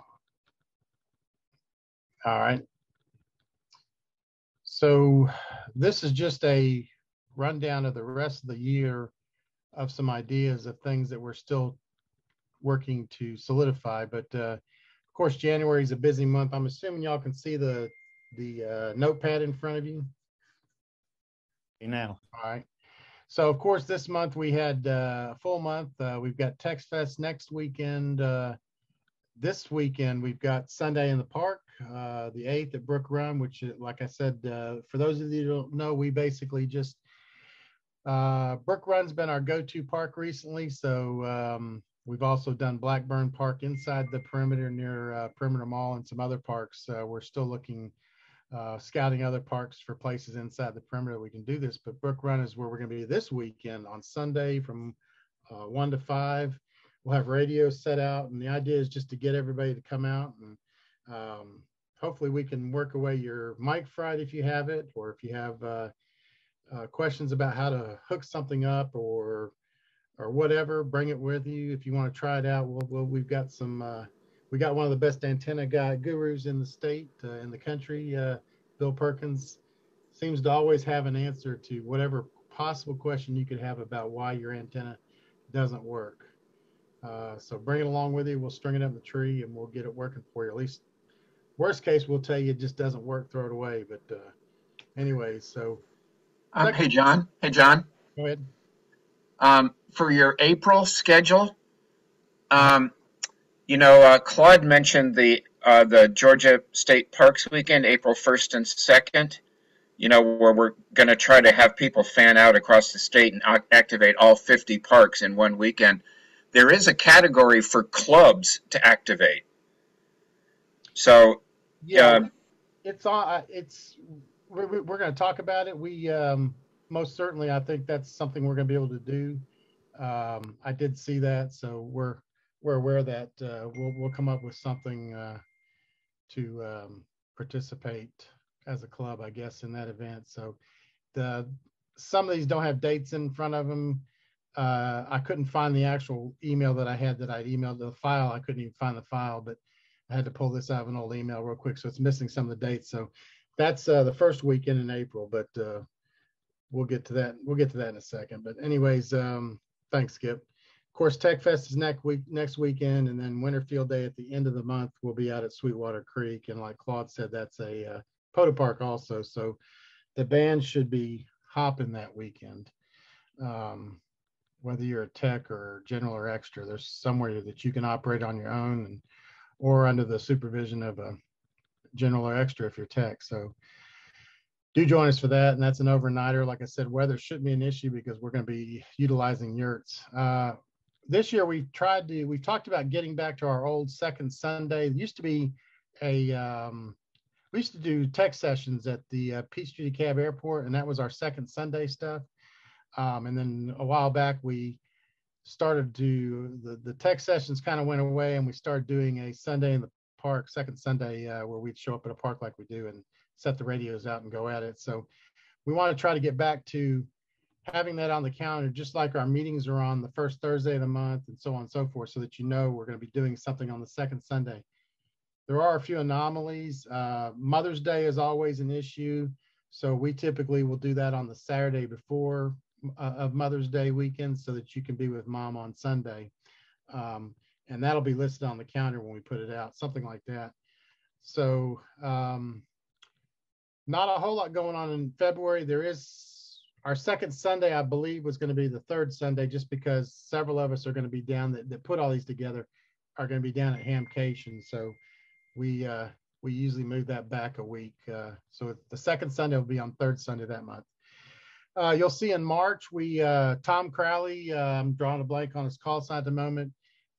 All right. So this is just a rundown of the rest of the year of some ideas of things that we're still working to solidify. But uh, of course, January is a busy month. I'm assuming y'all can see the the uh, notepad in front of you. Now. All right. So of course, this month we had uh, a full month. Uh, we've got TexFest next weekend. This weekend we've got Sunday in the Park, uh, the 8th at Brook Run, which, uh, like I said, uh, for those of you who don't know, we basically just, uh, Brook Run's been our go to park recently. So um, we've also done Blackburn Park inside the perimeter near uh, Perimeter Mall and some other parks. Uh, we're still looking, scouting other parks for places inside the perimeter we can do this. But Brook Run is where we're going to be this weekend on Sunday from 1 to 5 we'll have radios set out and the idea is just to get everybody to come out and um, hopefully we can work away your mic fried if you have it or if you have uh, uh, questions about how to hook something up or or whatever bring it with you. If you want to try it out we'll, we'll we've got some uh, we got one of the best antenna guy gurus in the state uh, in the country uh, bill perkins. Seems to always have an answer to whatever possible question you could have about why your antenna doesn't work uh, so bring it along with you. We'll string it up in the tree and we'll get it working for you. At least, worst case, we'll tell you it just doesn't work, throw it away. But uh, anyways, so. Um, hey, John. Hey, John. Go ahead. Um, for your April schedule, um, you know, uh, Claude mentioned the uh, the Georgia State Parks weekend, April 1st and 2nd, you know, where we're going to try to have people fan out across the state and activate all 50 parks in one weekend there is a category for clubs to activate. So, yeah, um, it's on. Uh, it's we're, we're going to talk about it. We um, most certainly, I think that's something we're going to be able to do. Um, I did see that, so we're we're aware that uh, we'll we'll come up with something uh, to um, participate as a club, I guess, in that event. So the some of these don't have dates in front of them uh, I couldn't find the actual email that I had that I'd emailed the file. I couldn't even find the file, but I had to pull this out of an old email real quick. So it's missing some of the dates. So that's uh, the first weekend in April, but uh, we'll get to that. We'll get to that in a second. But anyways, um, thanks, Skip. Of course, Tech Fest is next week, next weekend, and then Winterfield Day at the end of the month. We'll be out at Sweetwater Creek, and like Claude said, that's a uh, POTA Park also. So the band should be hopping that weekend. Um, whether you're a tech or general or extra, there's somewhere that you can operate on your own and or under the supervision of a general or extra if you're tech. So do join us for that. And that's an overnighter. Like I said, weather shouldn't be an issue because we're going to be utilizing yurts. Uh, this year we've tried to, we've talked about getting back to our old second Sunday. It used to be a, um, we used to do tech sessions at the uh, Peachtree DeKalb Airport, and that was our second Sunday stuff. Um, and then a while back, we started to, the, the tech sessions kind of went away and we started doing a Sunday in the park, second Sunday, uh, where we'd show up at a park like we do and set the radios out and go at it. So we want to try to get back to having that on the calendar, just like our meetings are on the first Thursday of the month and so on and so forth, so that you know we're going to be doing something on the second Sunday. There are a few anomalies. Uh, Mother's Day is always an issue. So we typically will do that on the Saturday before uh, of Mother's Day weekend so that you can be with mom on Sunday. Um, and that'll be listed on the calendar when we put it out, something like that. So um, not a whole lot going on in February. There is our second Sunday, I believe, was going to be the third Sunday, just because several of us are going to be down that, that put all these together are going to be down at Hamcation. So we uh, we usually move that back a week. Uh, so the second Sunday will be on third Sunday that month. Uh, you'll see in March, we uh, Tom Crowley, uh, I'm drawing a blank on his call sign at the moment.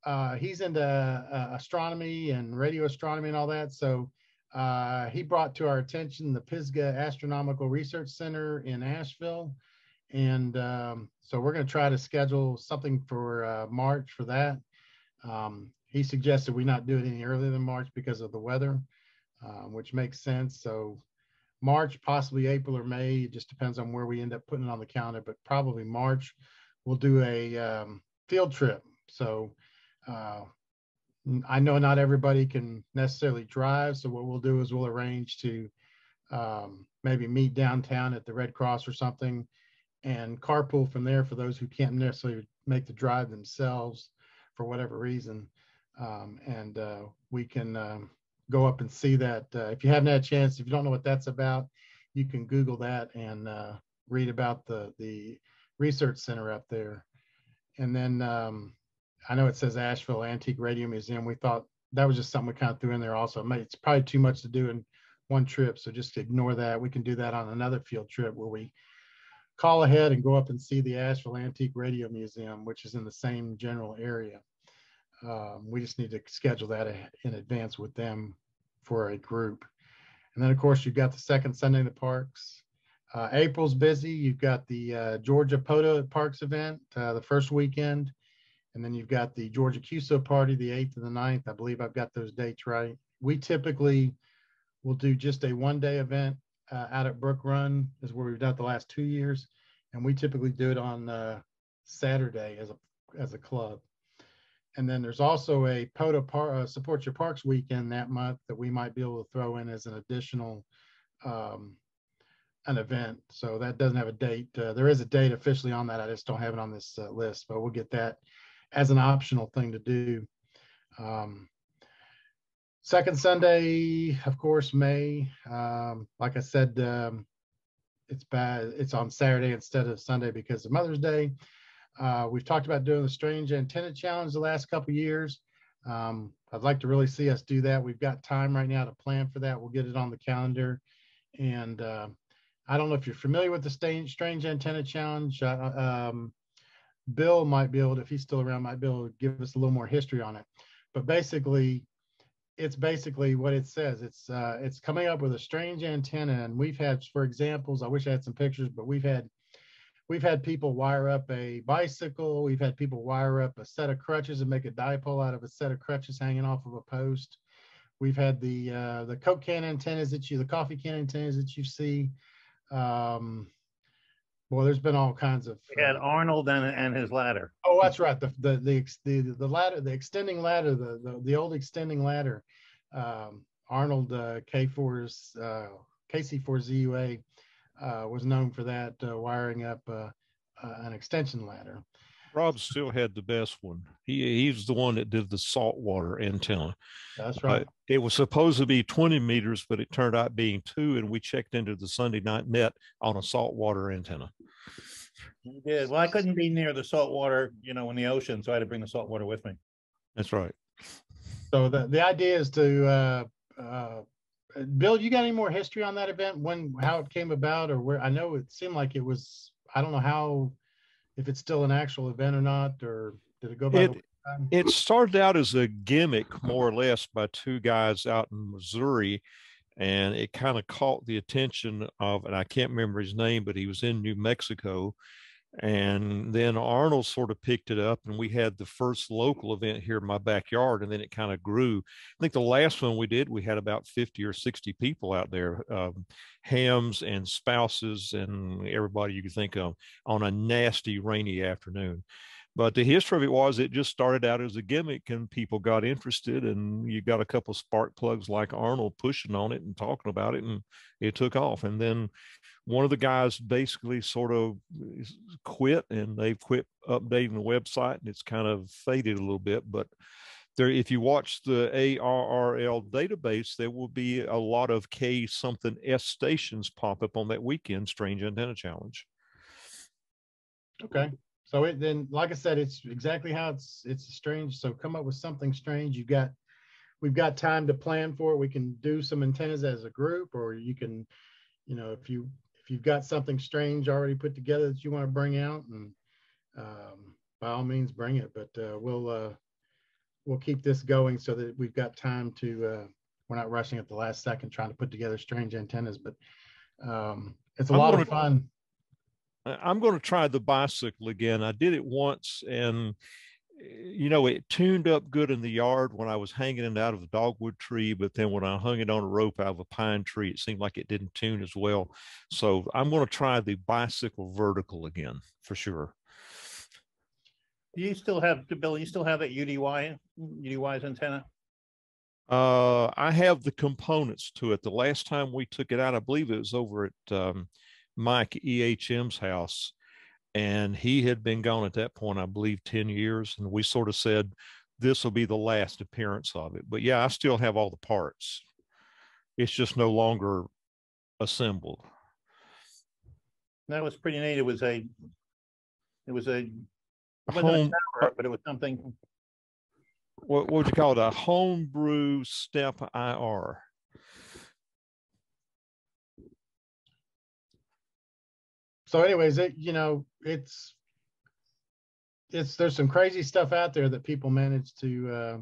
Uh, he's into uh, astronomy and radio astronomy and all that. So uh, he brought to our attention the Pisgah Astronomical Research Center in Asheville. And um, so we're going to try to schedule something for March for that. Um, he suggested we not do it any earlier than March because of the weather, uh, which makes sense. So March, possibly April or May, it just depends on where we end up putting it on the calendar, but probably March, we'll do a um, field trip. So uh, I know not everybody can necessarily drive, so what we'll do is we'll arrange to um, maybe meet downtown at the Red Cross or something and carpool from there for those who can't necessarily make the drive themselves for whatever reason. Um, and uh, we can um, go up and see that. Uh, if you haven't had a chance, if you don't know what that's about, you can Google that and uh, read about the, the research center up there. And then um, I know it says Asheville Antique Radio Museum. We thought that was just something we kind of threw in there also. It's probably too much to do in one trip, so just ignore that. We can do that on another field trip where we call ahead and go up and see the Asheville Antique Radio Museum, which is in the same general area. Um, we just need to schedule that in advance with them for a group. And then, of course, you've got the second Sunday in the parks. Uh, April's busy. You've got the uh, Georgia POTA Parks event uh, the first weekend. And then you've got the Georgia QSO party, the 8th and the 9th. I believe I've got those dates right. We typically will do just a one day event uh, out at Brook Run, is where we've done it the last two years. And we typically do it on uh, Saturday as a, as a club. And then there's also a POTA par, uh, Support Your Parks weekend that month that we might be able to throw in as an additional um, an event. So that doesn't have a date. Uh, there is a date officially on that. I just don't have it on this uh, list, but we'll get that as an optional thing to do. Um, second Sunday, of course, May. Um, like I said, um, it's bad. It's on Saturday instead of Sunday because of Mother's Day. Uh, we've talked about doing the Strange Antenna Challenge the last couple years. Um, I'd like to really see us do that. We've got time right now to plan for that. We'll get it on the calendar. And uh, I don't know if you're familiar with the Strange, Strange Antenna Challenge. Uh, um, Bill might be able to, if he's still around, might be able to give us a little more history on it. But basically, it's basically what it says. It's uh, it's coming up with a strange antenna, and we've had, for examples, I wish I had some pictures, but we've had we've had people wire up a bicycle. We've had people wire up a set of crutches and make a dipole out of a set of crutches hanging off of a post. We've had the uh, the Coke can antennas that you, the coffee can antennas that you see. Um, well, there's been all kinds of. We had uh, Arnold and, and his ladder. Oh, that's right. The the the the, the ladder, the extending ladder, the the, the old extending ladder. Um, Arnold uh, K4's uh, KC4ZUA uh, was known for that, uh, wiring up uh, uh, an extension ladder. Rob still had the best one. He he's the one that did the saltwater antenna. That's right. Uh, it was supposed to be 20 meters, but it turned out being two, and we checked into the Sunday night net on a saltwater antenna. You did. Well, I couldn't be near the saltwater, you know, in the ocean, so I had to bring the saltwater with me. That's right. So the, the idea is to uh, uh, Bill, you got any more history on that event? When, how it came about, or where? I know it seemed like it was. I don't know how if it's still an actual event or not, or did it go by? It, it started out as a gimmick, more or less, by two guys out in Missouri, and it kind of caught the attention of, and I can't remember his name, but he was in New Mexico, And then Arnold sort of picked it up, and we had the first local event here in my backyard, and then it kind of grew. I think the last one we did, we had about 50 or 60 people out there, um, hams and spouses, and everybody you could think of on a nasty rainy afternoon. But the history of it was it just started out as a gimmick and people got interested and you got a couple spark plugs like Arnold pushing on it and talking about it and it took off. And then one of the guys basically sort of eh, quit and they've quit updating the website and it's kind of faded a little bit. But there, if you watch the ARRL database, there will be a lot of K something S stations pop up on that weekend Strange Antenna Challenge. Okay. So it then, like I said, it's exactly how it's it's strange. So come up with something strange. You've got we've got time to plan for it. We can do some antennas as a group, or you can, you know, if you if you've got something strange already put together that you want to bring out, and um, by all means bring it. But uh, we'll uh, we'll keep this going so that we've got time to. Uh, we're not rushing at the last second trying to put together strange antennas, but um, it's a I'm lot of fun. I'm going to try the bicycle again. I did it once and eh, you know, it tuned up good in the yard when I was hanging it out of a dogwood tree, but then when I hung it on a rope out of a pine tree, it seemed like it didn't tune as well. So I'm going to try the bicycle vertical again for sure. Do you still have, Bill, you still have that UDY, UDY's antenna? Uh, I have the components to it. The last time we took it out, I believe it was over at um, Mike EHM's house. And he had been gone at that point, I believe, 10 years. And we sort of said, this will be the last appearance of it. But yeah, I still have all the parts. It's just no longer assembled. That was pretty neat. It was a, it was a, it a home, tower, uh, but it was something, what, what would you call it? A homebrew step IR. So anyways it you know it's it's there's some crazy stuff out there that people manage to uh,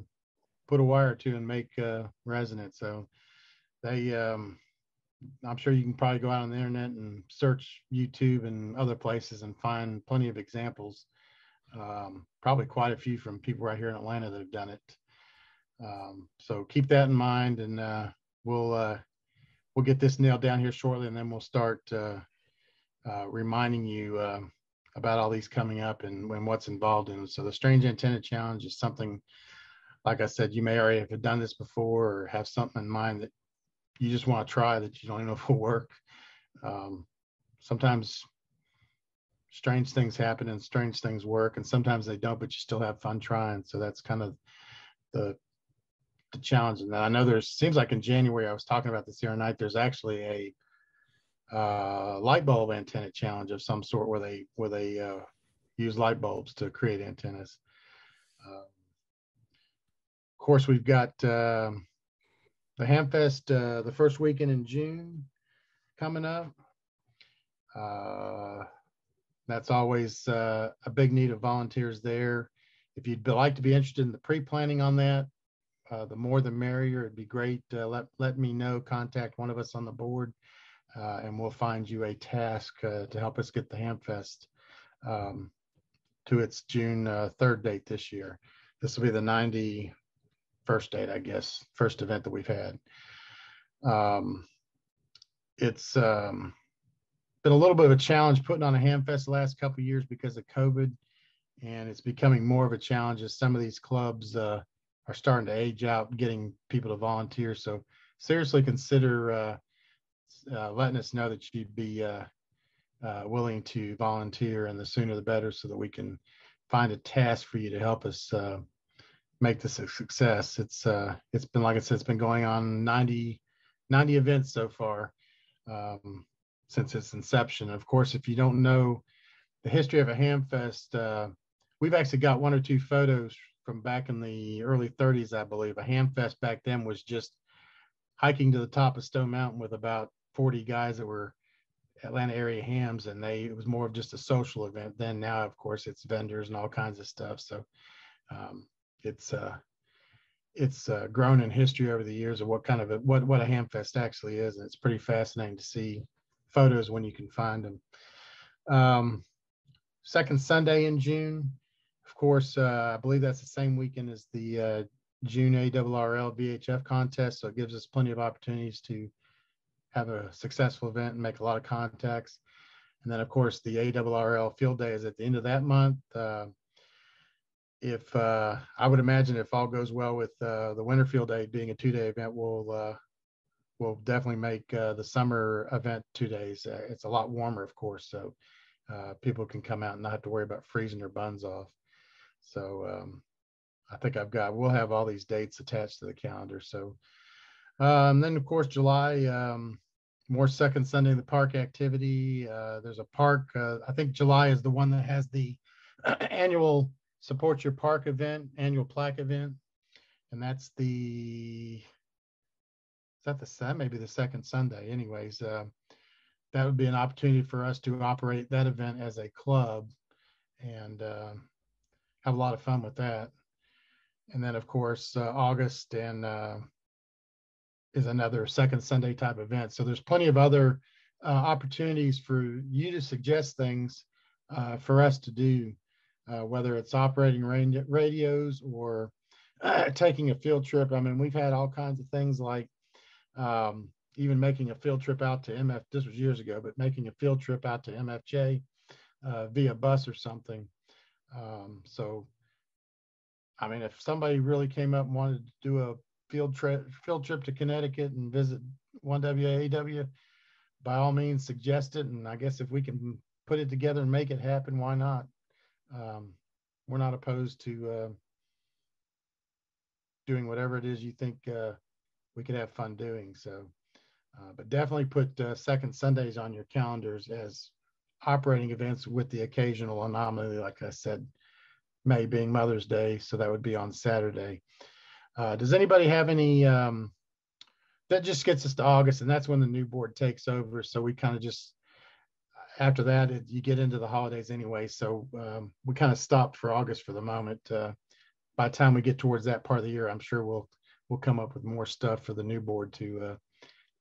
put a wire to and make uh, resonate so they um, i'm sure you can probably go out on the internet and search youtube and other places and find plenty of examples. Um, probably quite a few from people right here in atlanta that have done it. Um, so keep that in mind and uh, we'll uh, we'll get this nailed down here shortly and then we'll start uh, uh, reminding you uh, about all these coming up and, and what's involved in them. So the Strange Antenna Challenge is something, like I said, you may already have done this before or have something in mind that you just want to try that you don't even know if will work. Um, sometimes strange things happen and strange things work, and sometimes they don't, but you still have fun trying. So that's kind of the the challenge. And I know there seems like in January I was talking about this the other night. There's actually a uh, light bulb antenna challenge of some sort where they where they uh, use light bulbs to create antennas. Uh, of course, we've got um the Hamfest uh, the first weekend in June coming up. Uh, that's always uh, a big need of volunteers there. If you'd like to be interested in the pre-planning on that, the more the merrier. It'd be great. Let let me know. Contact one of us on the board uh, and we'll find you a task uh, to help us get the Hamfest um, to its June uh, 3rd date this year. This will be the 91st date, I guess, first event that we've had. Um, it's um, been a little bit of a challenge putting on a Hamfest the last couple years because of COVID, and it's becoming more of a challenge as some of these clubs uh, are starting to age out, getting people to volunteer. So seriously consider uh, letting us know that you'd be uh, uh, willing to volunteer, and the sooner the better, so that we can find a task for you to help us uh, make this a success. It's uh, it's been like I said, it's been going on 90, 90 events so far um, since its inception. Of course, if you don't know the history of a Hamfest, we've actually got one or two photos from back in the early 30s, I believe. A Hamfest back then was just hiking to the top of Stone Mountain with about 40 guys that were Atlanta area hams, and they it was more of just a social event. Then now, of course, it's vendors and all kinds of stuff. So um, it's uh, it's uh, grown in history over the years of what kind of a, what what a hamfest actually is, and it's pretty fascinating to see photos when you can find them. Um, second Sunday in June. Of course, uh, I believe that's the same weekend as the uh, June ARRL VHF contest. So it gives us plenty of opportunities to have a successful event and make a lot of contacts. And then, of course, the ARRL field day is at the end of that month. Uh, if uh, I would imagine if all goes well with uh, the winter field day being a two-day event, we'll uh, we'll definitely make uh, the summer event two days. Uh, it's a lot warmer, of course, so people can come out and not have to worry about freezing their buns off. So um, I think I've got we'll have all these dates attached to the calendar. So um, then, of course, July. Um, more second Sunday in the park activity. Uh, there's a park. Uh, I think July is the one that has the annual support your park event, annual plaque event, and that's the is that the that may be the second Sunday. Anyways, uh, that would be an opportunity for us to operate that event as a club and uh, have a lot of fun with that. And then, of course, uh, August and uh, is another second Sunday type event. So there's plenty of other uh, opportunities for you to suggest things uh, for us to do, uh, whether it's operating radios or uh, taking a field trip. I mean, we've had all kinds of things like um, even making a field trip out to MF. This was years ago, but making a field trip out to MFJ uh, via bus or something. Um, so, I mean, if somebody really came up and wanted to do a field trip field trip to Connecticut and visit W1AW, by all means suggest it. And I guess if we can put it together and make it happen, why not? Um, we're not opposed to uh, doing whatever it is you think uh, we could have fun doing. So, uh, but definitely put uh, second Sundays on your calendars as operating events with the occasional anomaly, like I said, May being Mother's Day. So that would be on Saturday. Uh, does anybody have any? Um, that just gets us to August, and that's when the new board takes over. So we kind of just after that, it, you get into the holidays anyway. So um, we kind of stopped for August for the moment. Uh, by the time we get towards that part of the year, I'm sure we'll we'll come up with more stuff for the new board to uh,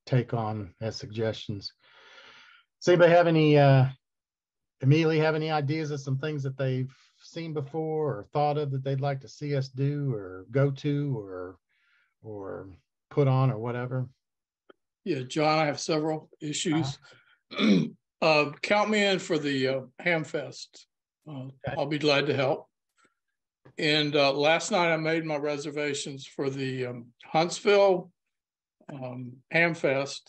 take on as suggestions. Does anybody have any uh, immediately have any ideas of some things that they've seen before or thought of that they'd like to see us do or go to or or put on or whatever? Yeah, John, I have several issues. Uh-huh. uh, count me in for the uh, Hamfest. Uh, okay. I'll be glad to help. And uh, last night I made my reservations for the um, Huntsville um, Hamfest.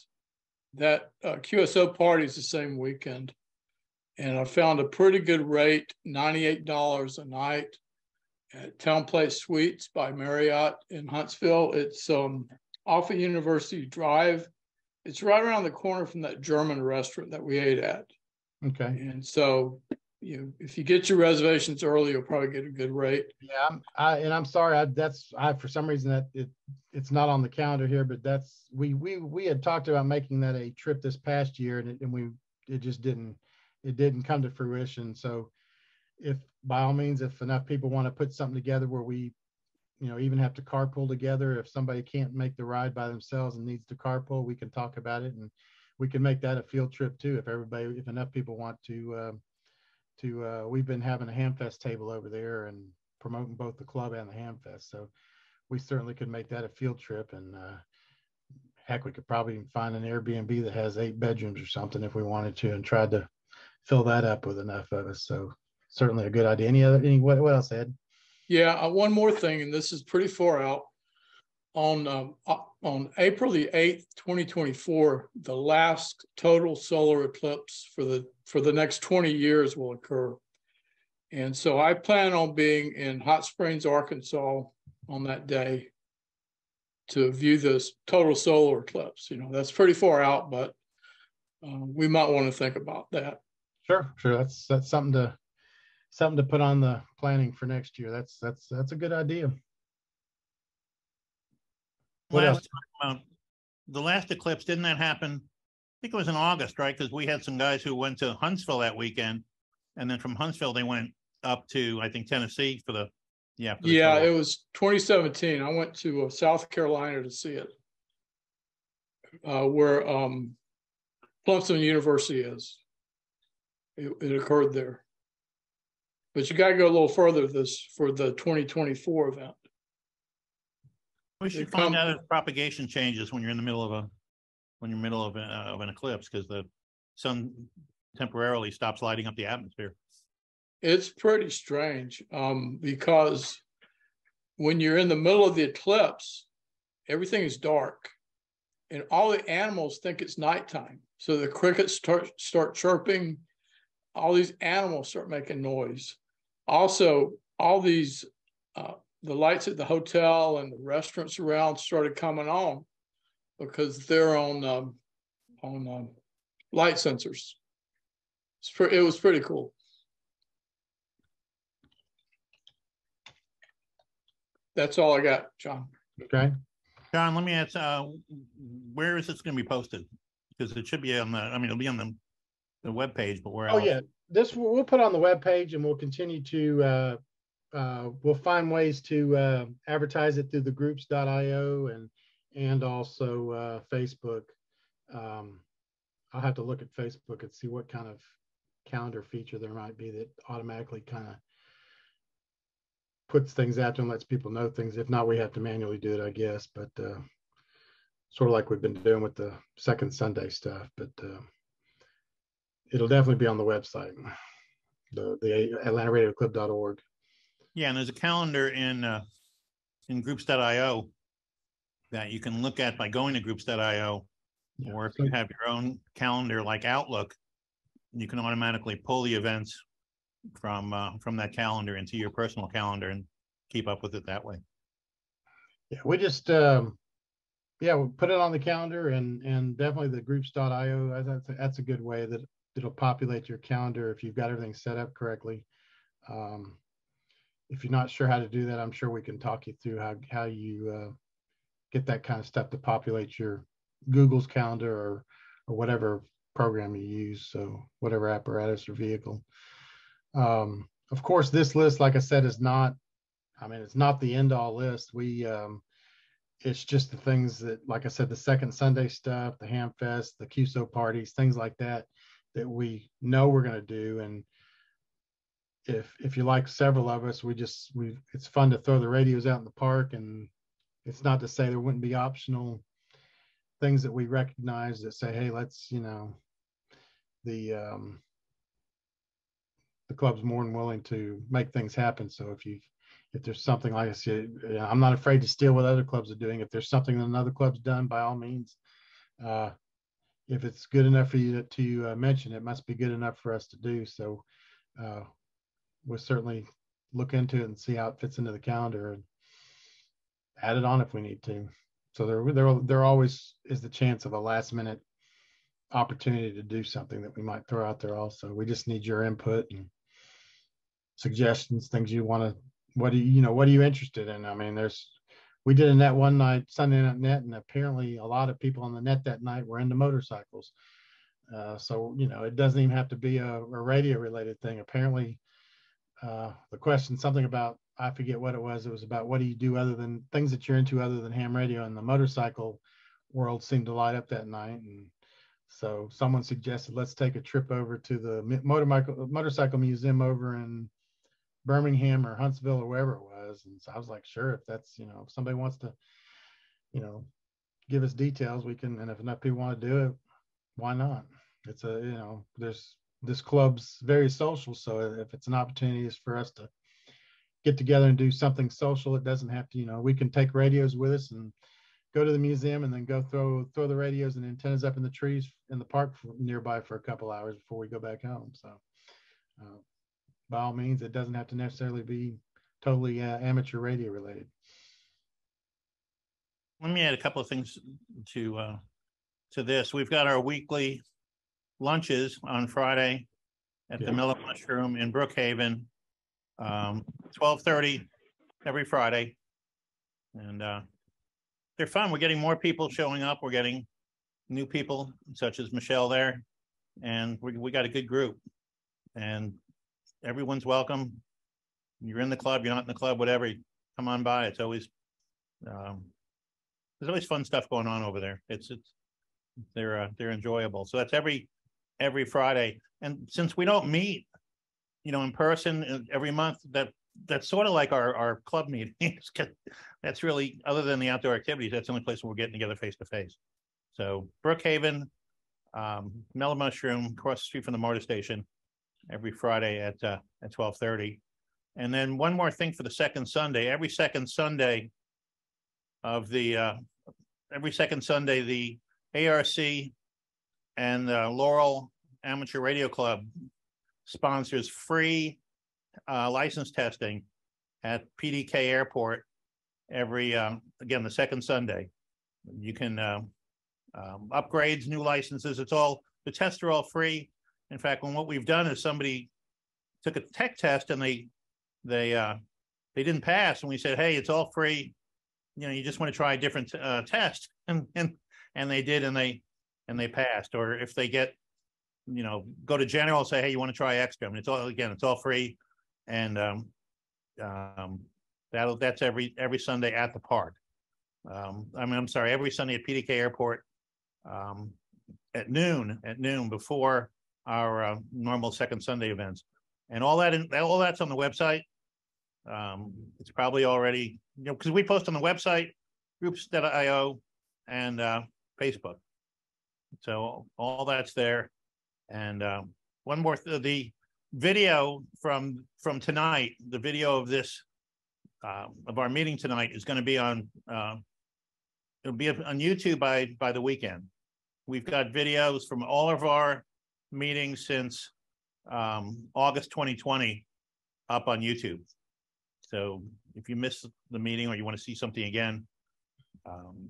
That uh, QSO party is the same weekend and I found a pretty good rate, $98 a night at Town Place Suites by Marriott in Huntsville. It's um, off of University Drive. It's right around the corner from that German restaurant that we ate at. Okay. And so, you know, if you get your reservations early, you'll probably get a good rate. Yeah, I'm, I, and I'm sorry, I, that's I for some reason that it it's not on the calendar here, but that's we we we had talked about making that a trip this past year, and it, and we it just didn't it didn't come to fruition. So if by all means, if enough people want to put something together where we, you know, even have to carpool together, if somebody can't make the ride by themselves and needs to carpool, we can talk about it and we can make that a field trip too. If everybody, if enough people want to, uh, to, uh, we've been having a Hamfest table over there and promoting both the club and the Hamfest. So we certainly could make that a field trip and, uh, heck, we could probably find an Airbnb that has eight bedrooms or something if we wanted to and tried to fill that up with enough of us. So certainly a good idea. Any other, any, what, what else, Ed? Yeah, uh, one more thing, and this is pretty far out. On um, uh, on April the eighth, twenty twenty four, the last total solar eclipse for the for the next twenty years will occur, and so I plan on being in Hot Springs, Arkansas, on that day to view this total solar eclipse. You know, that's pretty far out, but um, we might want to think about that. Sure, sure. That's that's something to something to put on the planning for next year. That's that's that's a good idea. What last, else? the last eclipse didn't that happen? I think it was in August, right? Because we had some guys who went to Huntsville that weekend, and then from Huntsville they went up to I think Tennessee for the yeah. For the yeah, it was 2017. I went to uh, South Carolina to see it, uh, where um, Clemson University is it, it occurred there. But you gotta go a little further this for the twenty twenty-four event. We should find out if propagation changes when you're in the middle of a, when you're middle of, a- of an eclipse, because the sun temporarily stops lighting up the atmosphere. It's pretty strange, um, because when you're in the middle of the eclipse, everything is dark. And all the animals think it's nighttime. So the crickets start, start chirping. All these animals start making noise. Also, all these, uh, the lights at the hotel and the restaurants around started coming on because they're on, um, on, um, light sensors. It's pre- it was pretty cool. That's all I got, John. Okay. John, let me ask, uh, where is this gonna be posted? Because it should be on the, I mean, it'll be on the, the web page, but where Oh, else? yeah, this, we'll we'll put on the web page, and we'll continue to, uh, uh, we'll find ways to, uh, advertise it through the groups.io and, and also, uh, Facebook. Um, I'll have to look at Facebook and see what kind of calendar feature there might be that automatically kind of puts things out and lets people know things. If not, we have to manually do it, I guess, but, uh, sort of like we've been doing with the second Sunday stuff, but, uh, it'll definitely be on the website, the, the atlantaradioclub.org. Yeah, and there's a calendar in, uh, in groups.io that you can look at by going to groups.io. Yeah, Or if so- you have your own calendar like Outlook, you can automatically pull the events from, uh, from that calendar into your personal calendar and keep up with it that way. Yeah, we just, um, yeah, we'll put it on the calendar and, and definitely the groups.io, that's, a- that's a good way that it'll populate your calendar if you've got everything set up correctly. Um, if you're not sure how to do that, I'm sure we can talk you through how, how you, uh, get that kind of stuff to populate your Google's calendar or, or whatever program you use. So whatever apparatus or vehicle. Um, of course, this list, like I said, is not, I mean, it's not the end all list. We, um, it's just the things that, like I said, the second Sunday stuff, the Ham Fest, the QSO parties, things like that, that we know we're going to do. And if, if you like several of us, we just, we, it's fun to throw the radios out in the park and it's not to say there wouldn't be optional things that we recognize that say, hey, let's, you know, the, um, the club's more than willing to make things happen. So if you, if there's something like I said, I'm not afraid to steal what other clubs are doing. If there's something that another club's done, by all means, uh, if it's good enough for you to, to uh, mention, it must be good enough for us to do. So uh, we'll certainly look into it and see how it fits into the calendar and add it on if we need to. So there, there, there always is the chance of a last minute opportunity to do something that we might throw out there also. We just need your input and suggestions, things you want to, what do you, you know, what are you interested in? I mean, there's, we did a net one night, Sunday night net, and apparently a lot of people on the net that night were into motorcycles. Uh, so, you know, it doesn't even have to be a, a radio related thing. Apparently, uh, the question, something about, I forget what it was. It was about what do you do other than things that you're into other than ham radio and the motorcycle world seemed to light up that night. And so someone suggested, let's take a trip over to the motorcycle, motorcycle museum over in Birmingham or Huntsville or wherever it was. And so I was like, sure, if that's, you know, if somebody wants to, you know, give us details, we can, and if enough people want to do it, why not? It's a, you know, there's, this club's very social. So if it's an opportunity is for us to get together and do something social, it doesn't have to, you know, we can take radios with us and go to the museum and then go throw, throw the radios and antennas up in the trees in the park nearby for a couple hours before we go back home. So, uh, by all means, it doesn't have to necessarily be totally uh, amateur radio related. Let me add a couple of things to, uh, to this. We've got our weekly lunches on Friday at the Mellow Mushroom in Brookhaven. Um, twelve thirty every Friday. And, uh, they're fun. We're getting more people showing up. We're getting new people such as Michelle there. And we, we got a good group and everyone's welcome. You're in the club, you're not in the club, whatever, come on by. It's always, um, there's always fun stuff going on over there. It's, it's, they're, uh, they're enjoyable. So that's every, every Friday. And since we don't meet you know, in person uh, every month, that, that's sort of like our, our club meetings. That's really, other than the outdoor activities, that's the only place where we're getting together face to face. So Brookhaven, um, Mellow Mushroom, across the street from the MARTA station, every Friday at, uh, at twelve thirty. And then one more thing for the second Sunday, every second Sunday of the, uh, every second Sunday, the ARC and uh, Laurel Amateur Radio Club sponsors free uh, license testing at PDK Airport every, uh, again, the second Sunday. You can uh, um, upgrades, new licenses, it's all, the tests are all free. In fact, when what we've done is somebody took a tech test and they, they, uh, they didn't pass and we said, hey, it's all free. You know, you just want to try a different uh, test and, and, and they did and they, and they passed. Or if they get, you know, go to general, say, hey, you want to try extra? Mean, it's all, again, it's all free. And um, um, that'll, that's every, every Sunday at the park. Um, I mean, I'm sorry, every Sunday at PDK Airport um, at noon, at noon before our uh, normal second Sunday events. And all that, in, all that's on the website. Um, it's probably already, you know, because we post on the website, groups.io and uh, Facebook. So all that's there. And um, one more, th- the video from from tonight, the video of this uh, of our meeting tonight is going to be on. Uh, it'll be on YouTube by by the weekend. We've got videos from all of our meetings since um, August 2020 up on YouTube. So if you miss the meeting or you want to see something again, um,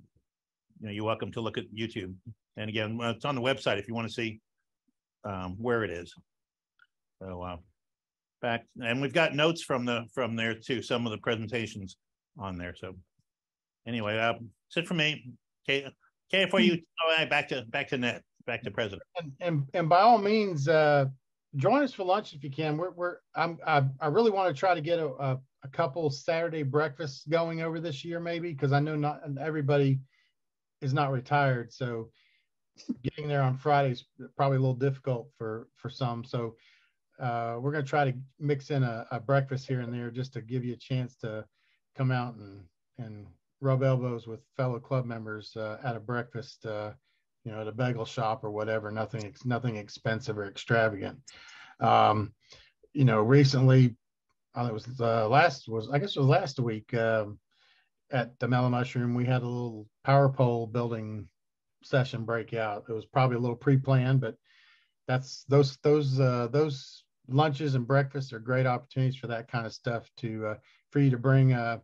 you know, you're welcome to look at YouTube. And again, it's on the website if you want to see um, where it is. So uh, back, and we've got notes from the from there too. Some of the presentations on there. So anyway, uh, that's it for me. Okay, okay, for you. All right, back to back to net, back to president. And, and, and by all means, uh, join us for lunch if you can. We're, we're I'm, I, I really want to try to get a, a, a couple Saturday breakfasts going over this year, maybe, because I know not everybody is not retired. So getting there on Friday is probably a little difficult for for some. So uh, we're going to try to mix in a, a, breakfast here and there just to give you a chance to come out and and rub elbows with fellow club members uh, at a breakfast, uh, you know, at a bagel shop or whatever. Nothing it's nothing expensive or extravagant. Um, you know, recently, uh, it was uh, last was I guess it was last week um, at the Mellow Mushroom. We had a little power pole building session breakout. It was probably a little pre-planned, but that's those those uh, those lunches and breakfasts are great opportunities for that kind of stuff to uh, for you to bring uh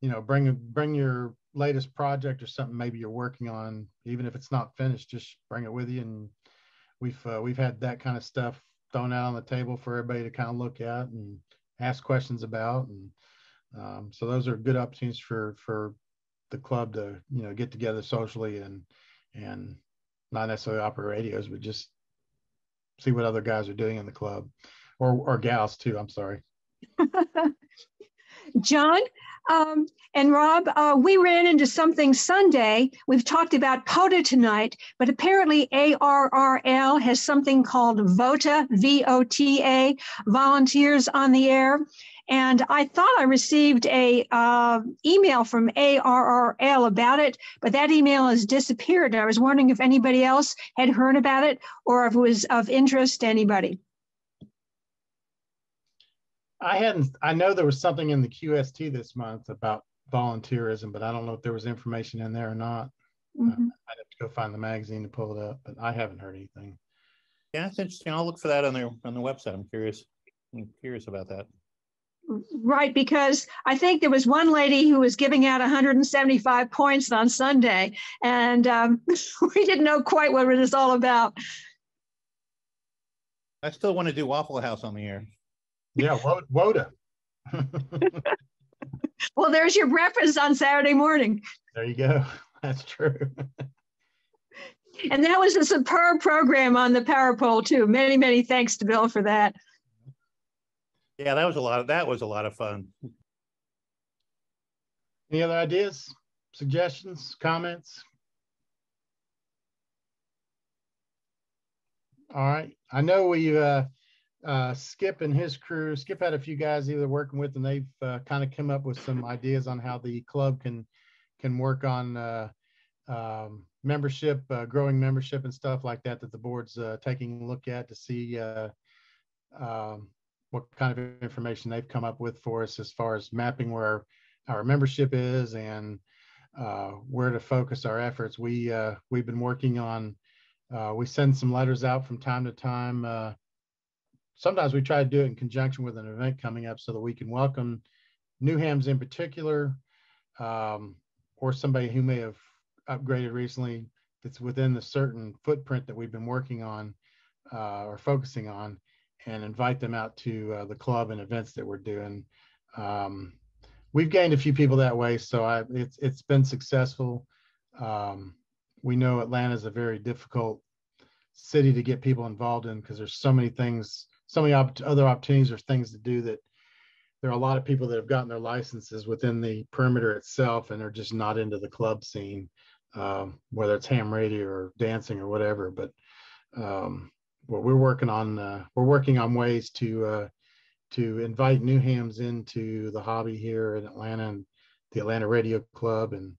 you know bring bring your latest project or something maybe you're working on even if it's not finished just bring it with you and we've uh, we've had that kind of stuff thrown out on the table for everybody to kind of look at and ask questions about and um, so those are good opportunities for for the club to you know get together socially and and not necessarily operate radios but just see what other guys are doing in the club or, or gals too. I'm sorry. John um, and Rob, uh, we ran into something Sunday. We've talked about POTA tonight, but apparently ARRL has something called VOTA, V O T A, Volunteers on the Air. And I thought I received a uh, email from ARRL about it, but that email has disappeared. I was wondering if anybody else had heard about it or if it was of interest to anybody. I hadn't. I know there was something in the QST this month about volunteerism, but I don't know if there was information in there or not. Mm-hmm. Uh, I'd have to go find the magazine to pull it up, but I haven't heard anything. Yeah, it's interesting. I'll look for that on their on the website. I'm curious. I'm curious about that. Right, because I think there was one lady who was giving out 175 points on Sunday, and um, we didn't know quite what it was all about. I still want to do Waffle House on the air. Yeah, WODA. well, there's your breakfast on Saturday morning. There you go. That's true. and that was a superb program on the power pole too. Many, many thanks to Bill for that. Yeah, that was a lot of that was a lot of fun. Any other ideas, suggestions, comments? All right. I know we uh uh, Skip and his crew. Skip had a few guys either working with, and they've uh, kind of come up with some ideas on how the club can can work on uh, um, membership, uh, growing membership, and stuff like that. That the board's uh, taking a look at to see um, what kind of information they've come up with for us as far as mapping where our, our membership is and where to focus our efforts. We we've been working on. we send some letters out from time to time sometimes we try to do it in conjunction with an event coming up so that we can welcome new hams in particular um, or somebody who may have upgraded recently that's within the certain footprint that we've been working on uh, or focusing on and invite them out to uh, the club and events that we're doing. Um, we've gained a few people that way so I, it's it's been successful. Um, we know atlanta is a very difficult city to get people involved in because there's so many things so many op- other opportunities or things to do that there are a lot of people that have gotten their licenses within the perimeter itself and are just not into the club scene, um, whether it's ham radio or dancing or whatever. But um, what we're working on, uh, we're working on ways to uh, to invite new hams into the hobby here in Atlanta and the Atlanta Radio Club, and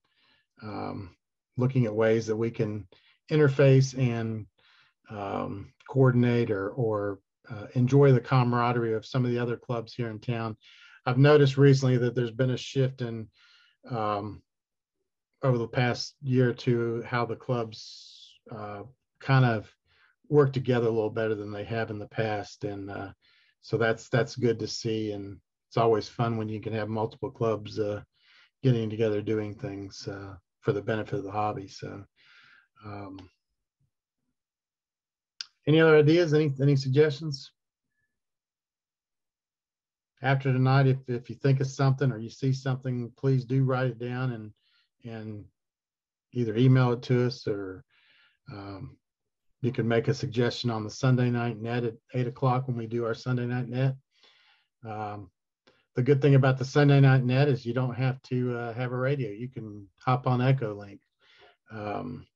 um, looking at ways that we can interface and um, coordinate or or uh, enjoy the camaraderie of some of the other clubs here in town. I've noticed recently that there's been a shift in um, over the past year or two how the clubs uh, kind of work together a little better than they have in the past, and uh, so that's that's good to see. And it's always fun when you can have multiple clubs uh, getting together doing things uh, for the benefit of the hobby. So. Um, any other ideas? Any any suggestions? After tonight, if if you think of something or you see something, please do write it down and and either email it to us or um, you can make a suggestion on the Sunday night net at eight o'clock when we do our Sunday night net. Um, the good thing about the Sunday night net is you don't have to uh, have a radio. You can hop on Echolink. Um,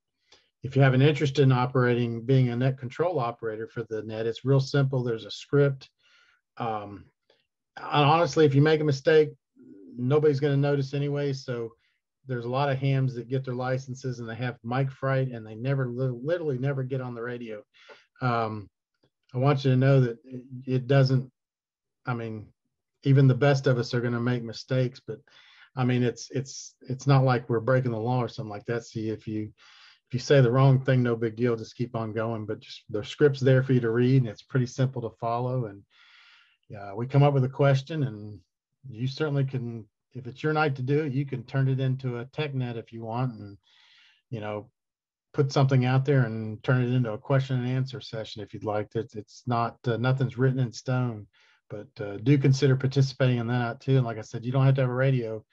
if you have an interest in operating, being a net control operator for the net, it's real simple. There's a script. Um, honestly, if you make a mistake, nobody's going to notice anyway. So there's a lot of hams that get their licenses and they have mic fright and they never, literally never get on the radio. Um, I want you to know that it doesn't, I mean, even the best of us are going to make mistakes, but I mean, it's, it's, it's not like we're breaking the law or something like that. See, if you, if you say the wrong thing, no big deal. Just keep on going. But just the script's there for you to read, and it's pretty simple to follow. And yeah, we come up with a question, and you certainly can. If it's your night to do it, you can turn it into a tech net if you want, and you know, put something out there and turn it into a question and answer session if you'd like. It's it's not uh, nothing's written in stone, but uh, do consider participating in that too. And like I said, you don't have to have a radio.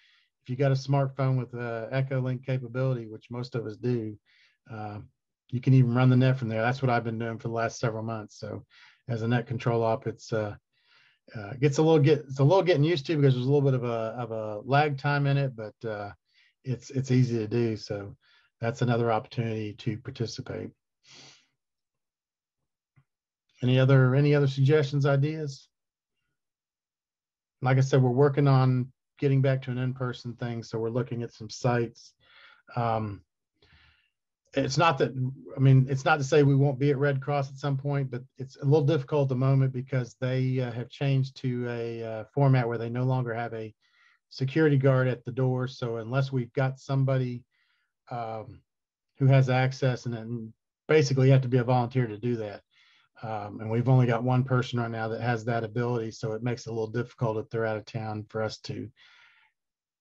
If you got a smartphone with uh, Echolink capability, which most of us do, uh, you can even run the net from there. That's what I've been doing for the last several months. So as a net control op, it's uh, uh, gets a little get it's a little getting used to because there's a little bit of a of a lag time in it, but uh, it's it's easy to do. So that's another opportunity to participate. Any other any other suggestions, ideas? Like I said, we're working on getting back to an in-person thing, so we're looking at some sites. Um, it's not that I mean it's not to say we won't be at Red Cross at some point, but it's a little difficult at the moment because they uh, have changed to a uh, format where they no longer have a security guard at the door. So unless we've got somebody um, who has access, and then basically you have to be a volunteer to do that. Um, and we've only got one person right now that has that ability, so it makes it a little difficult if they're out of town for us to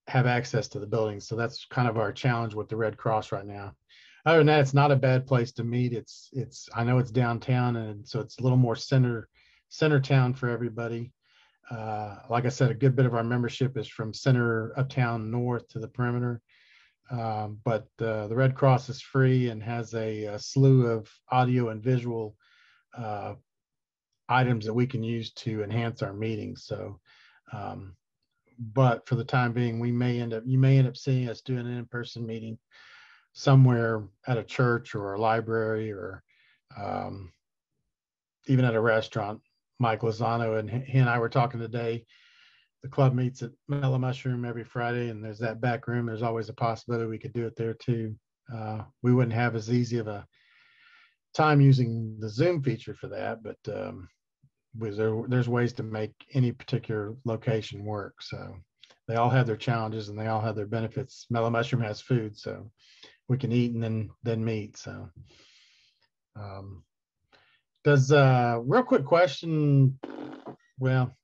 have access to the building. So that's kind of our challenge with the Red Cross right now other than that, it's not a bad place to meet. It's it's I know it's downtown, and so it's a little more center center town for everybody. Uh, like I said, a good bit of our membership is from center uptown north to the perimeter. Um, but uh, the Red Cross is free and has a, a slew of audio and visual uh, items that we can use to enhance our meetings. So, um, but for the time being, we may end up you may end up seeing us doing an in-person meeting somewhere at a church or a library or um, even at a restaurant Mike Lozano and he and I were talking today. The club meets at Mellow Mushroom every Friday, and there's that back room. There's always a possibility we could do it there too. Uh, we wouldn't have as easy of a time using the Zoom feature for that, but um, there, there's ways to make any particular location work. So they all have their challenges and they all have their benefits. Mellow Mushroom has food, so we can eat and then then meet. So um, does uh, real quick question? Well,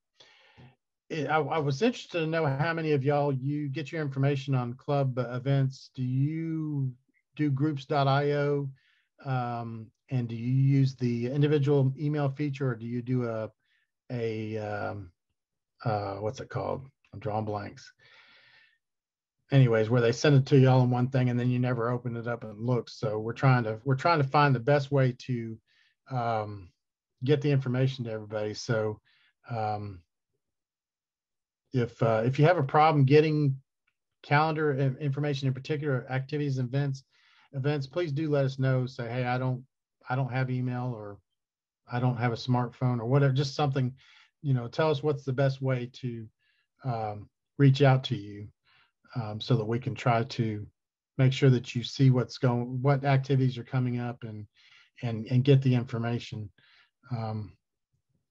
it, I, I, was interested to know how many of y'all you get your information on club events. Do you do groups.io? Um, and do you use the individual email feature or do you do a a um, uh, what's it called? I'm drawing blanks. Anyways, where they send it to you all in one thing and then you never open it up and look. So we're trying to we're trying to find the best way to um, get the information to everybody. So um, if uh, if you have a problem getting calendar information in particular activities events events please do let us know say hey i don't i don't have email or i don't have a smartphone or whatever just something you know tell us what's the best way to um, reach out to you um, so that we can try to make sure that you see what's going what activities are coming up and and and get the information. Um,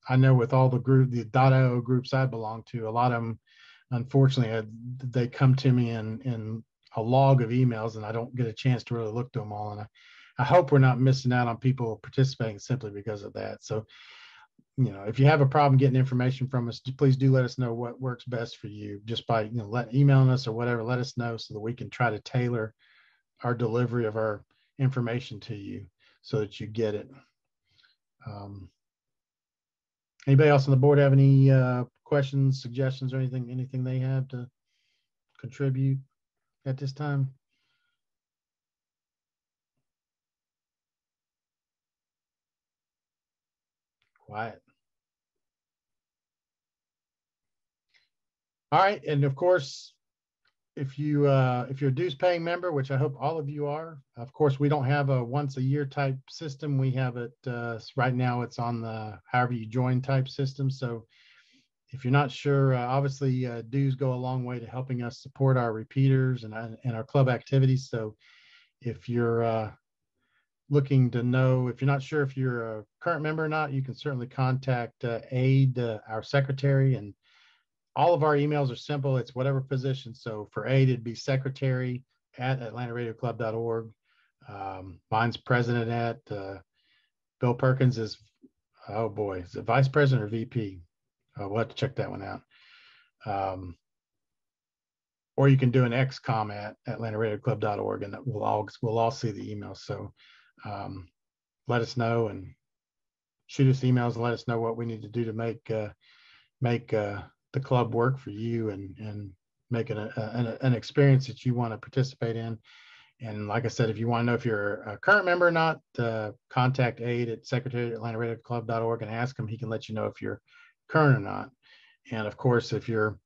I know with all the group, the .io groups I belong to, a lot of them, unfortunately, had, they come to me in in a log of emails, and I don't get a chance to really look to them all. And I, I hope we're not missing out on people participating simply because of that. So, you know, if you have a problem getting information from us, please do let us know what works best for you. Just by you know, let emailing us or whatever, let us know so that we can try to tailor our delivery of our information to you so that you get it. Um, anybody else on the board have any uh, questions, suggestions, or anything, anything they have to contribute at this time? Quiet. All right, and of course, if you uh, if you're a dues paying member, which I hope all of you are, of course we don't have a once a year type system. We have it uh, right now. It's on the however you join type system. So if you're not sure, uh, obviously uh, dues go a long way to helping us support our repeaters and and our club activities. So if you're uh, looking to know if you're not sure if you're a current member or not, you can certainly contact uh, Aid, our secretary, and all of our emails are simple. It's whatever position. So for aid, it'd be secretary at atlantaradioclub.org. Um, mine's president at uh, Bill Perkins is, oh boy, is it vice president or VP? Uh, we'll have to check that one out. Um, or you can do an XCOM at atlantaradioclub.org and we'll all, we'll all see the email. So um, let us know and shoot us emails and let us know what we need to do to make, uh, make, uh, the club work for you and and make it a, a, an experience that you want to participate in. And like I said, if you want to know if you're a current member or not, uh, contact aid at secretary at atlantaradioclub.org and ask him. He can let you know if you're current or not. And of course, if you're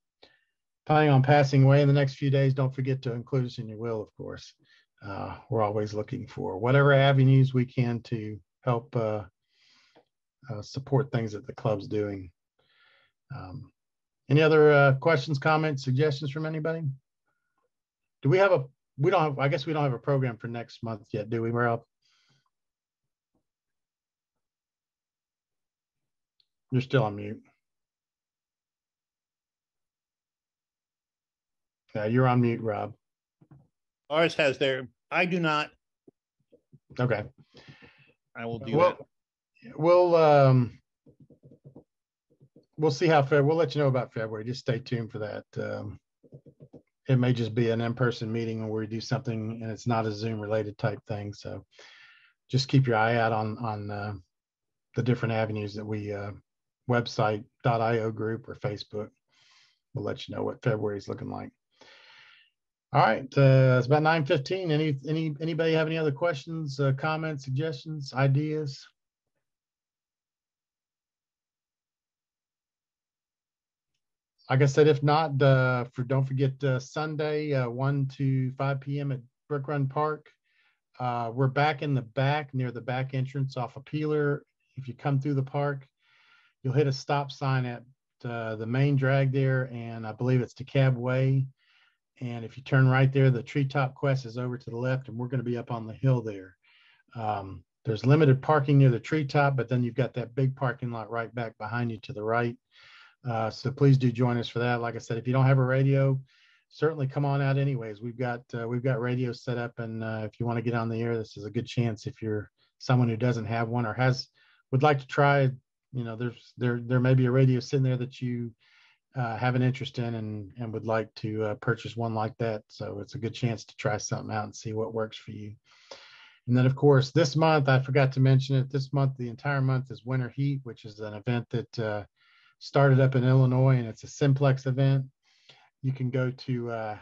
planning on passing away in the next few days, don't forget to include us in your will, of course. Uh, we're always looking for whatever avenues we can to help uh, uh support things that the club's doing. Um, any other uh, questions, comments, suggestions from anybody? Do we have a, we don't have, I guess we don't have a program for next month yet, do we, Rob? You're still on mute. Yeah, you're on mute, Rob. Ours has their, I do not. Okay. I will do well, that. We'll, um, we'll see how Feb. We'll let you know about February. Just stay tuned for that. Um, it may just be an in-person meeting where we do something and it's not a Zoom related type thing. So just keep your eye out on on uh, the different avenues that we uh, website.io group or Facebook. We'll let you know what February is looking like. All right, uh, it's about 9:15. Any any anybody have any other questions, uh, comments, suggestions, ideas? Like I said, if not, uh, for don't forget uh, Sunday, uh, 1 to 5 p.m. at Brook Run Park. Uh, we're back in the back near the back entrance off of Peeler. If you come through the park, you'll hit a stop sign at uh, the main drag there, and I believe it's DeKalb Way. And if you turn right there, the Treetop Quest is over to the left, and we're going to be up on the hill there. Um, there's limited parking near the treetop, but then you've got that big parking lot right back behind you to the right. Uh, so please do join us for that. Like I said, if you don't have a radio, certainly come on out anyways. We've got uh, we've got radio set up, and uh, if you want to get on the air, this is a good chance. If you're someone who doesn't have one or has would like to try, you know, there's there there may be a radio sitting there that you uh, have an interest in and and would like to uh, purchase one like that. So it's a good chance to try something out and see what works for you. And then, of course, this month I forgot to mention it. This month, the entire month is Winter Heat, which is an event that uh, started up in Illinois, and it's a simplex event. You can go to uh,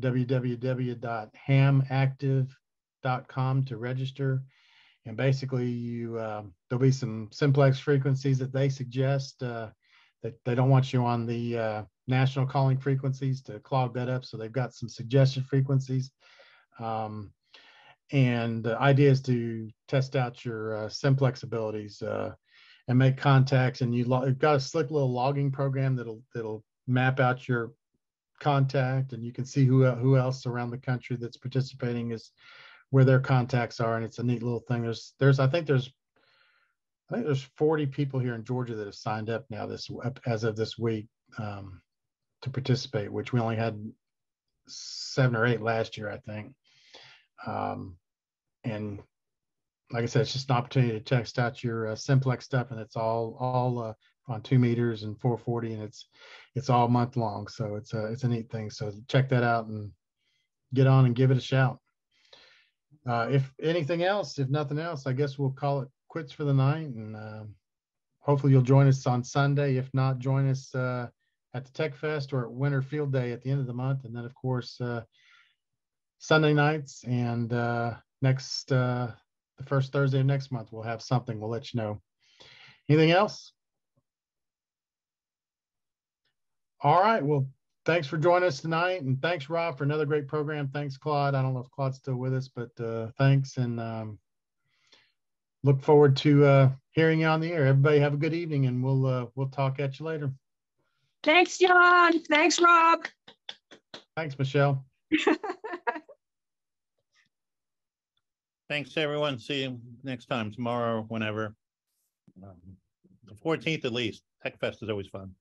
www.hamactive.com to register. And basically, you um, there'll be some simplex frequencies that they suggest uh, that they don't want you on the uh, national calling frequencies to clog that up. So they've got some suggested frequencies. Um, and the idea is to test out your uh, simplex abilities uh, and make contacts. And you have got a slick little logging program that'll that'll map out your contact, and you can see who who else around the country that's participating is where their contacts are, and it's a neat little thing. There's there's I think there's I think there's 40 people here in Georgia that have signed up now this as of this week um, to participate, which we only had seven or eight last year, I think. Um, and like I said, it's just an opportunity to test out your uh, simplex stuff, and it's all all uh, on two meters and 440, and it's it's all month long. So it's a it's a neat thing. So check that out and get on and give it a shout. Uh, if anything else, if nothing else, I guess we'll call it quits for the night, and uh, hopefully you'll join us on Sunday. If not, join us uh, at the Tech Fest or at Winter Field Day at the end of the month, and then of course uh, Sunday nights and uh, next uh, the first Thursday of next month we'll have something. We'll let you know. Anything else? All right. Well, thanks for joining us tonight, and thanks Rob for another great program. Thanks Claude. I don't know if Claude's still with us, but uh, thanks and um, look forward to uh, hearing you on the air. Everybody have a good evening, and we'll uh, we'll talk at you later. Thanks, John. Thanks, Rob. Thanks, Michelle. Thanks, everyone. See you next time, tomorrow, whenever. Um, The fourteenth at least. Tech Fest is always fun.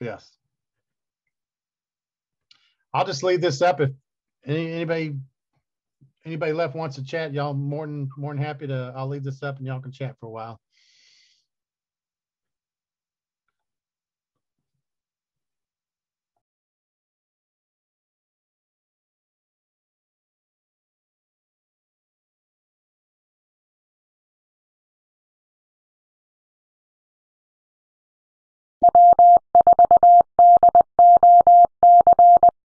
Yes. I'll just leave this up. If any, anybody anybody left wants to chat, y'all more than more than happy to. I'll leave this up and y'all can chat for a while.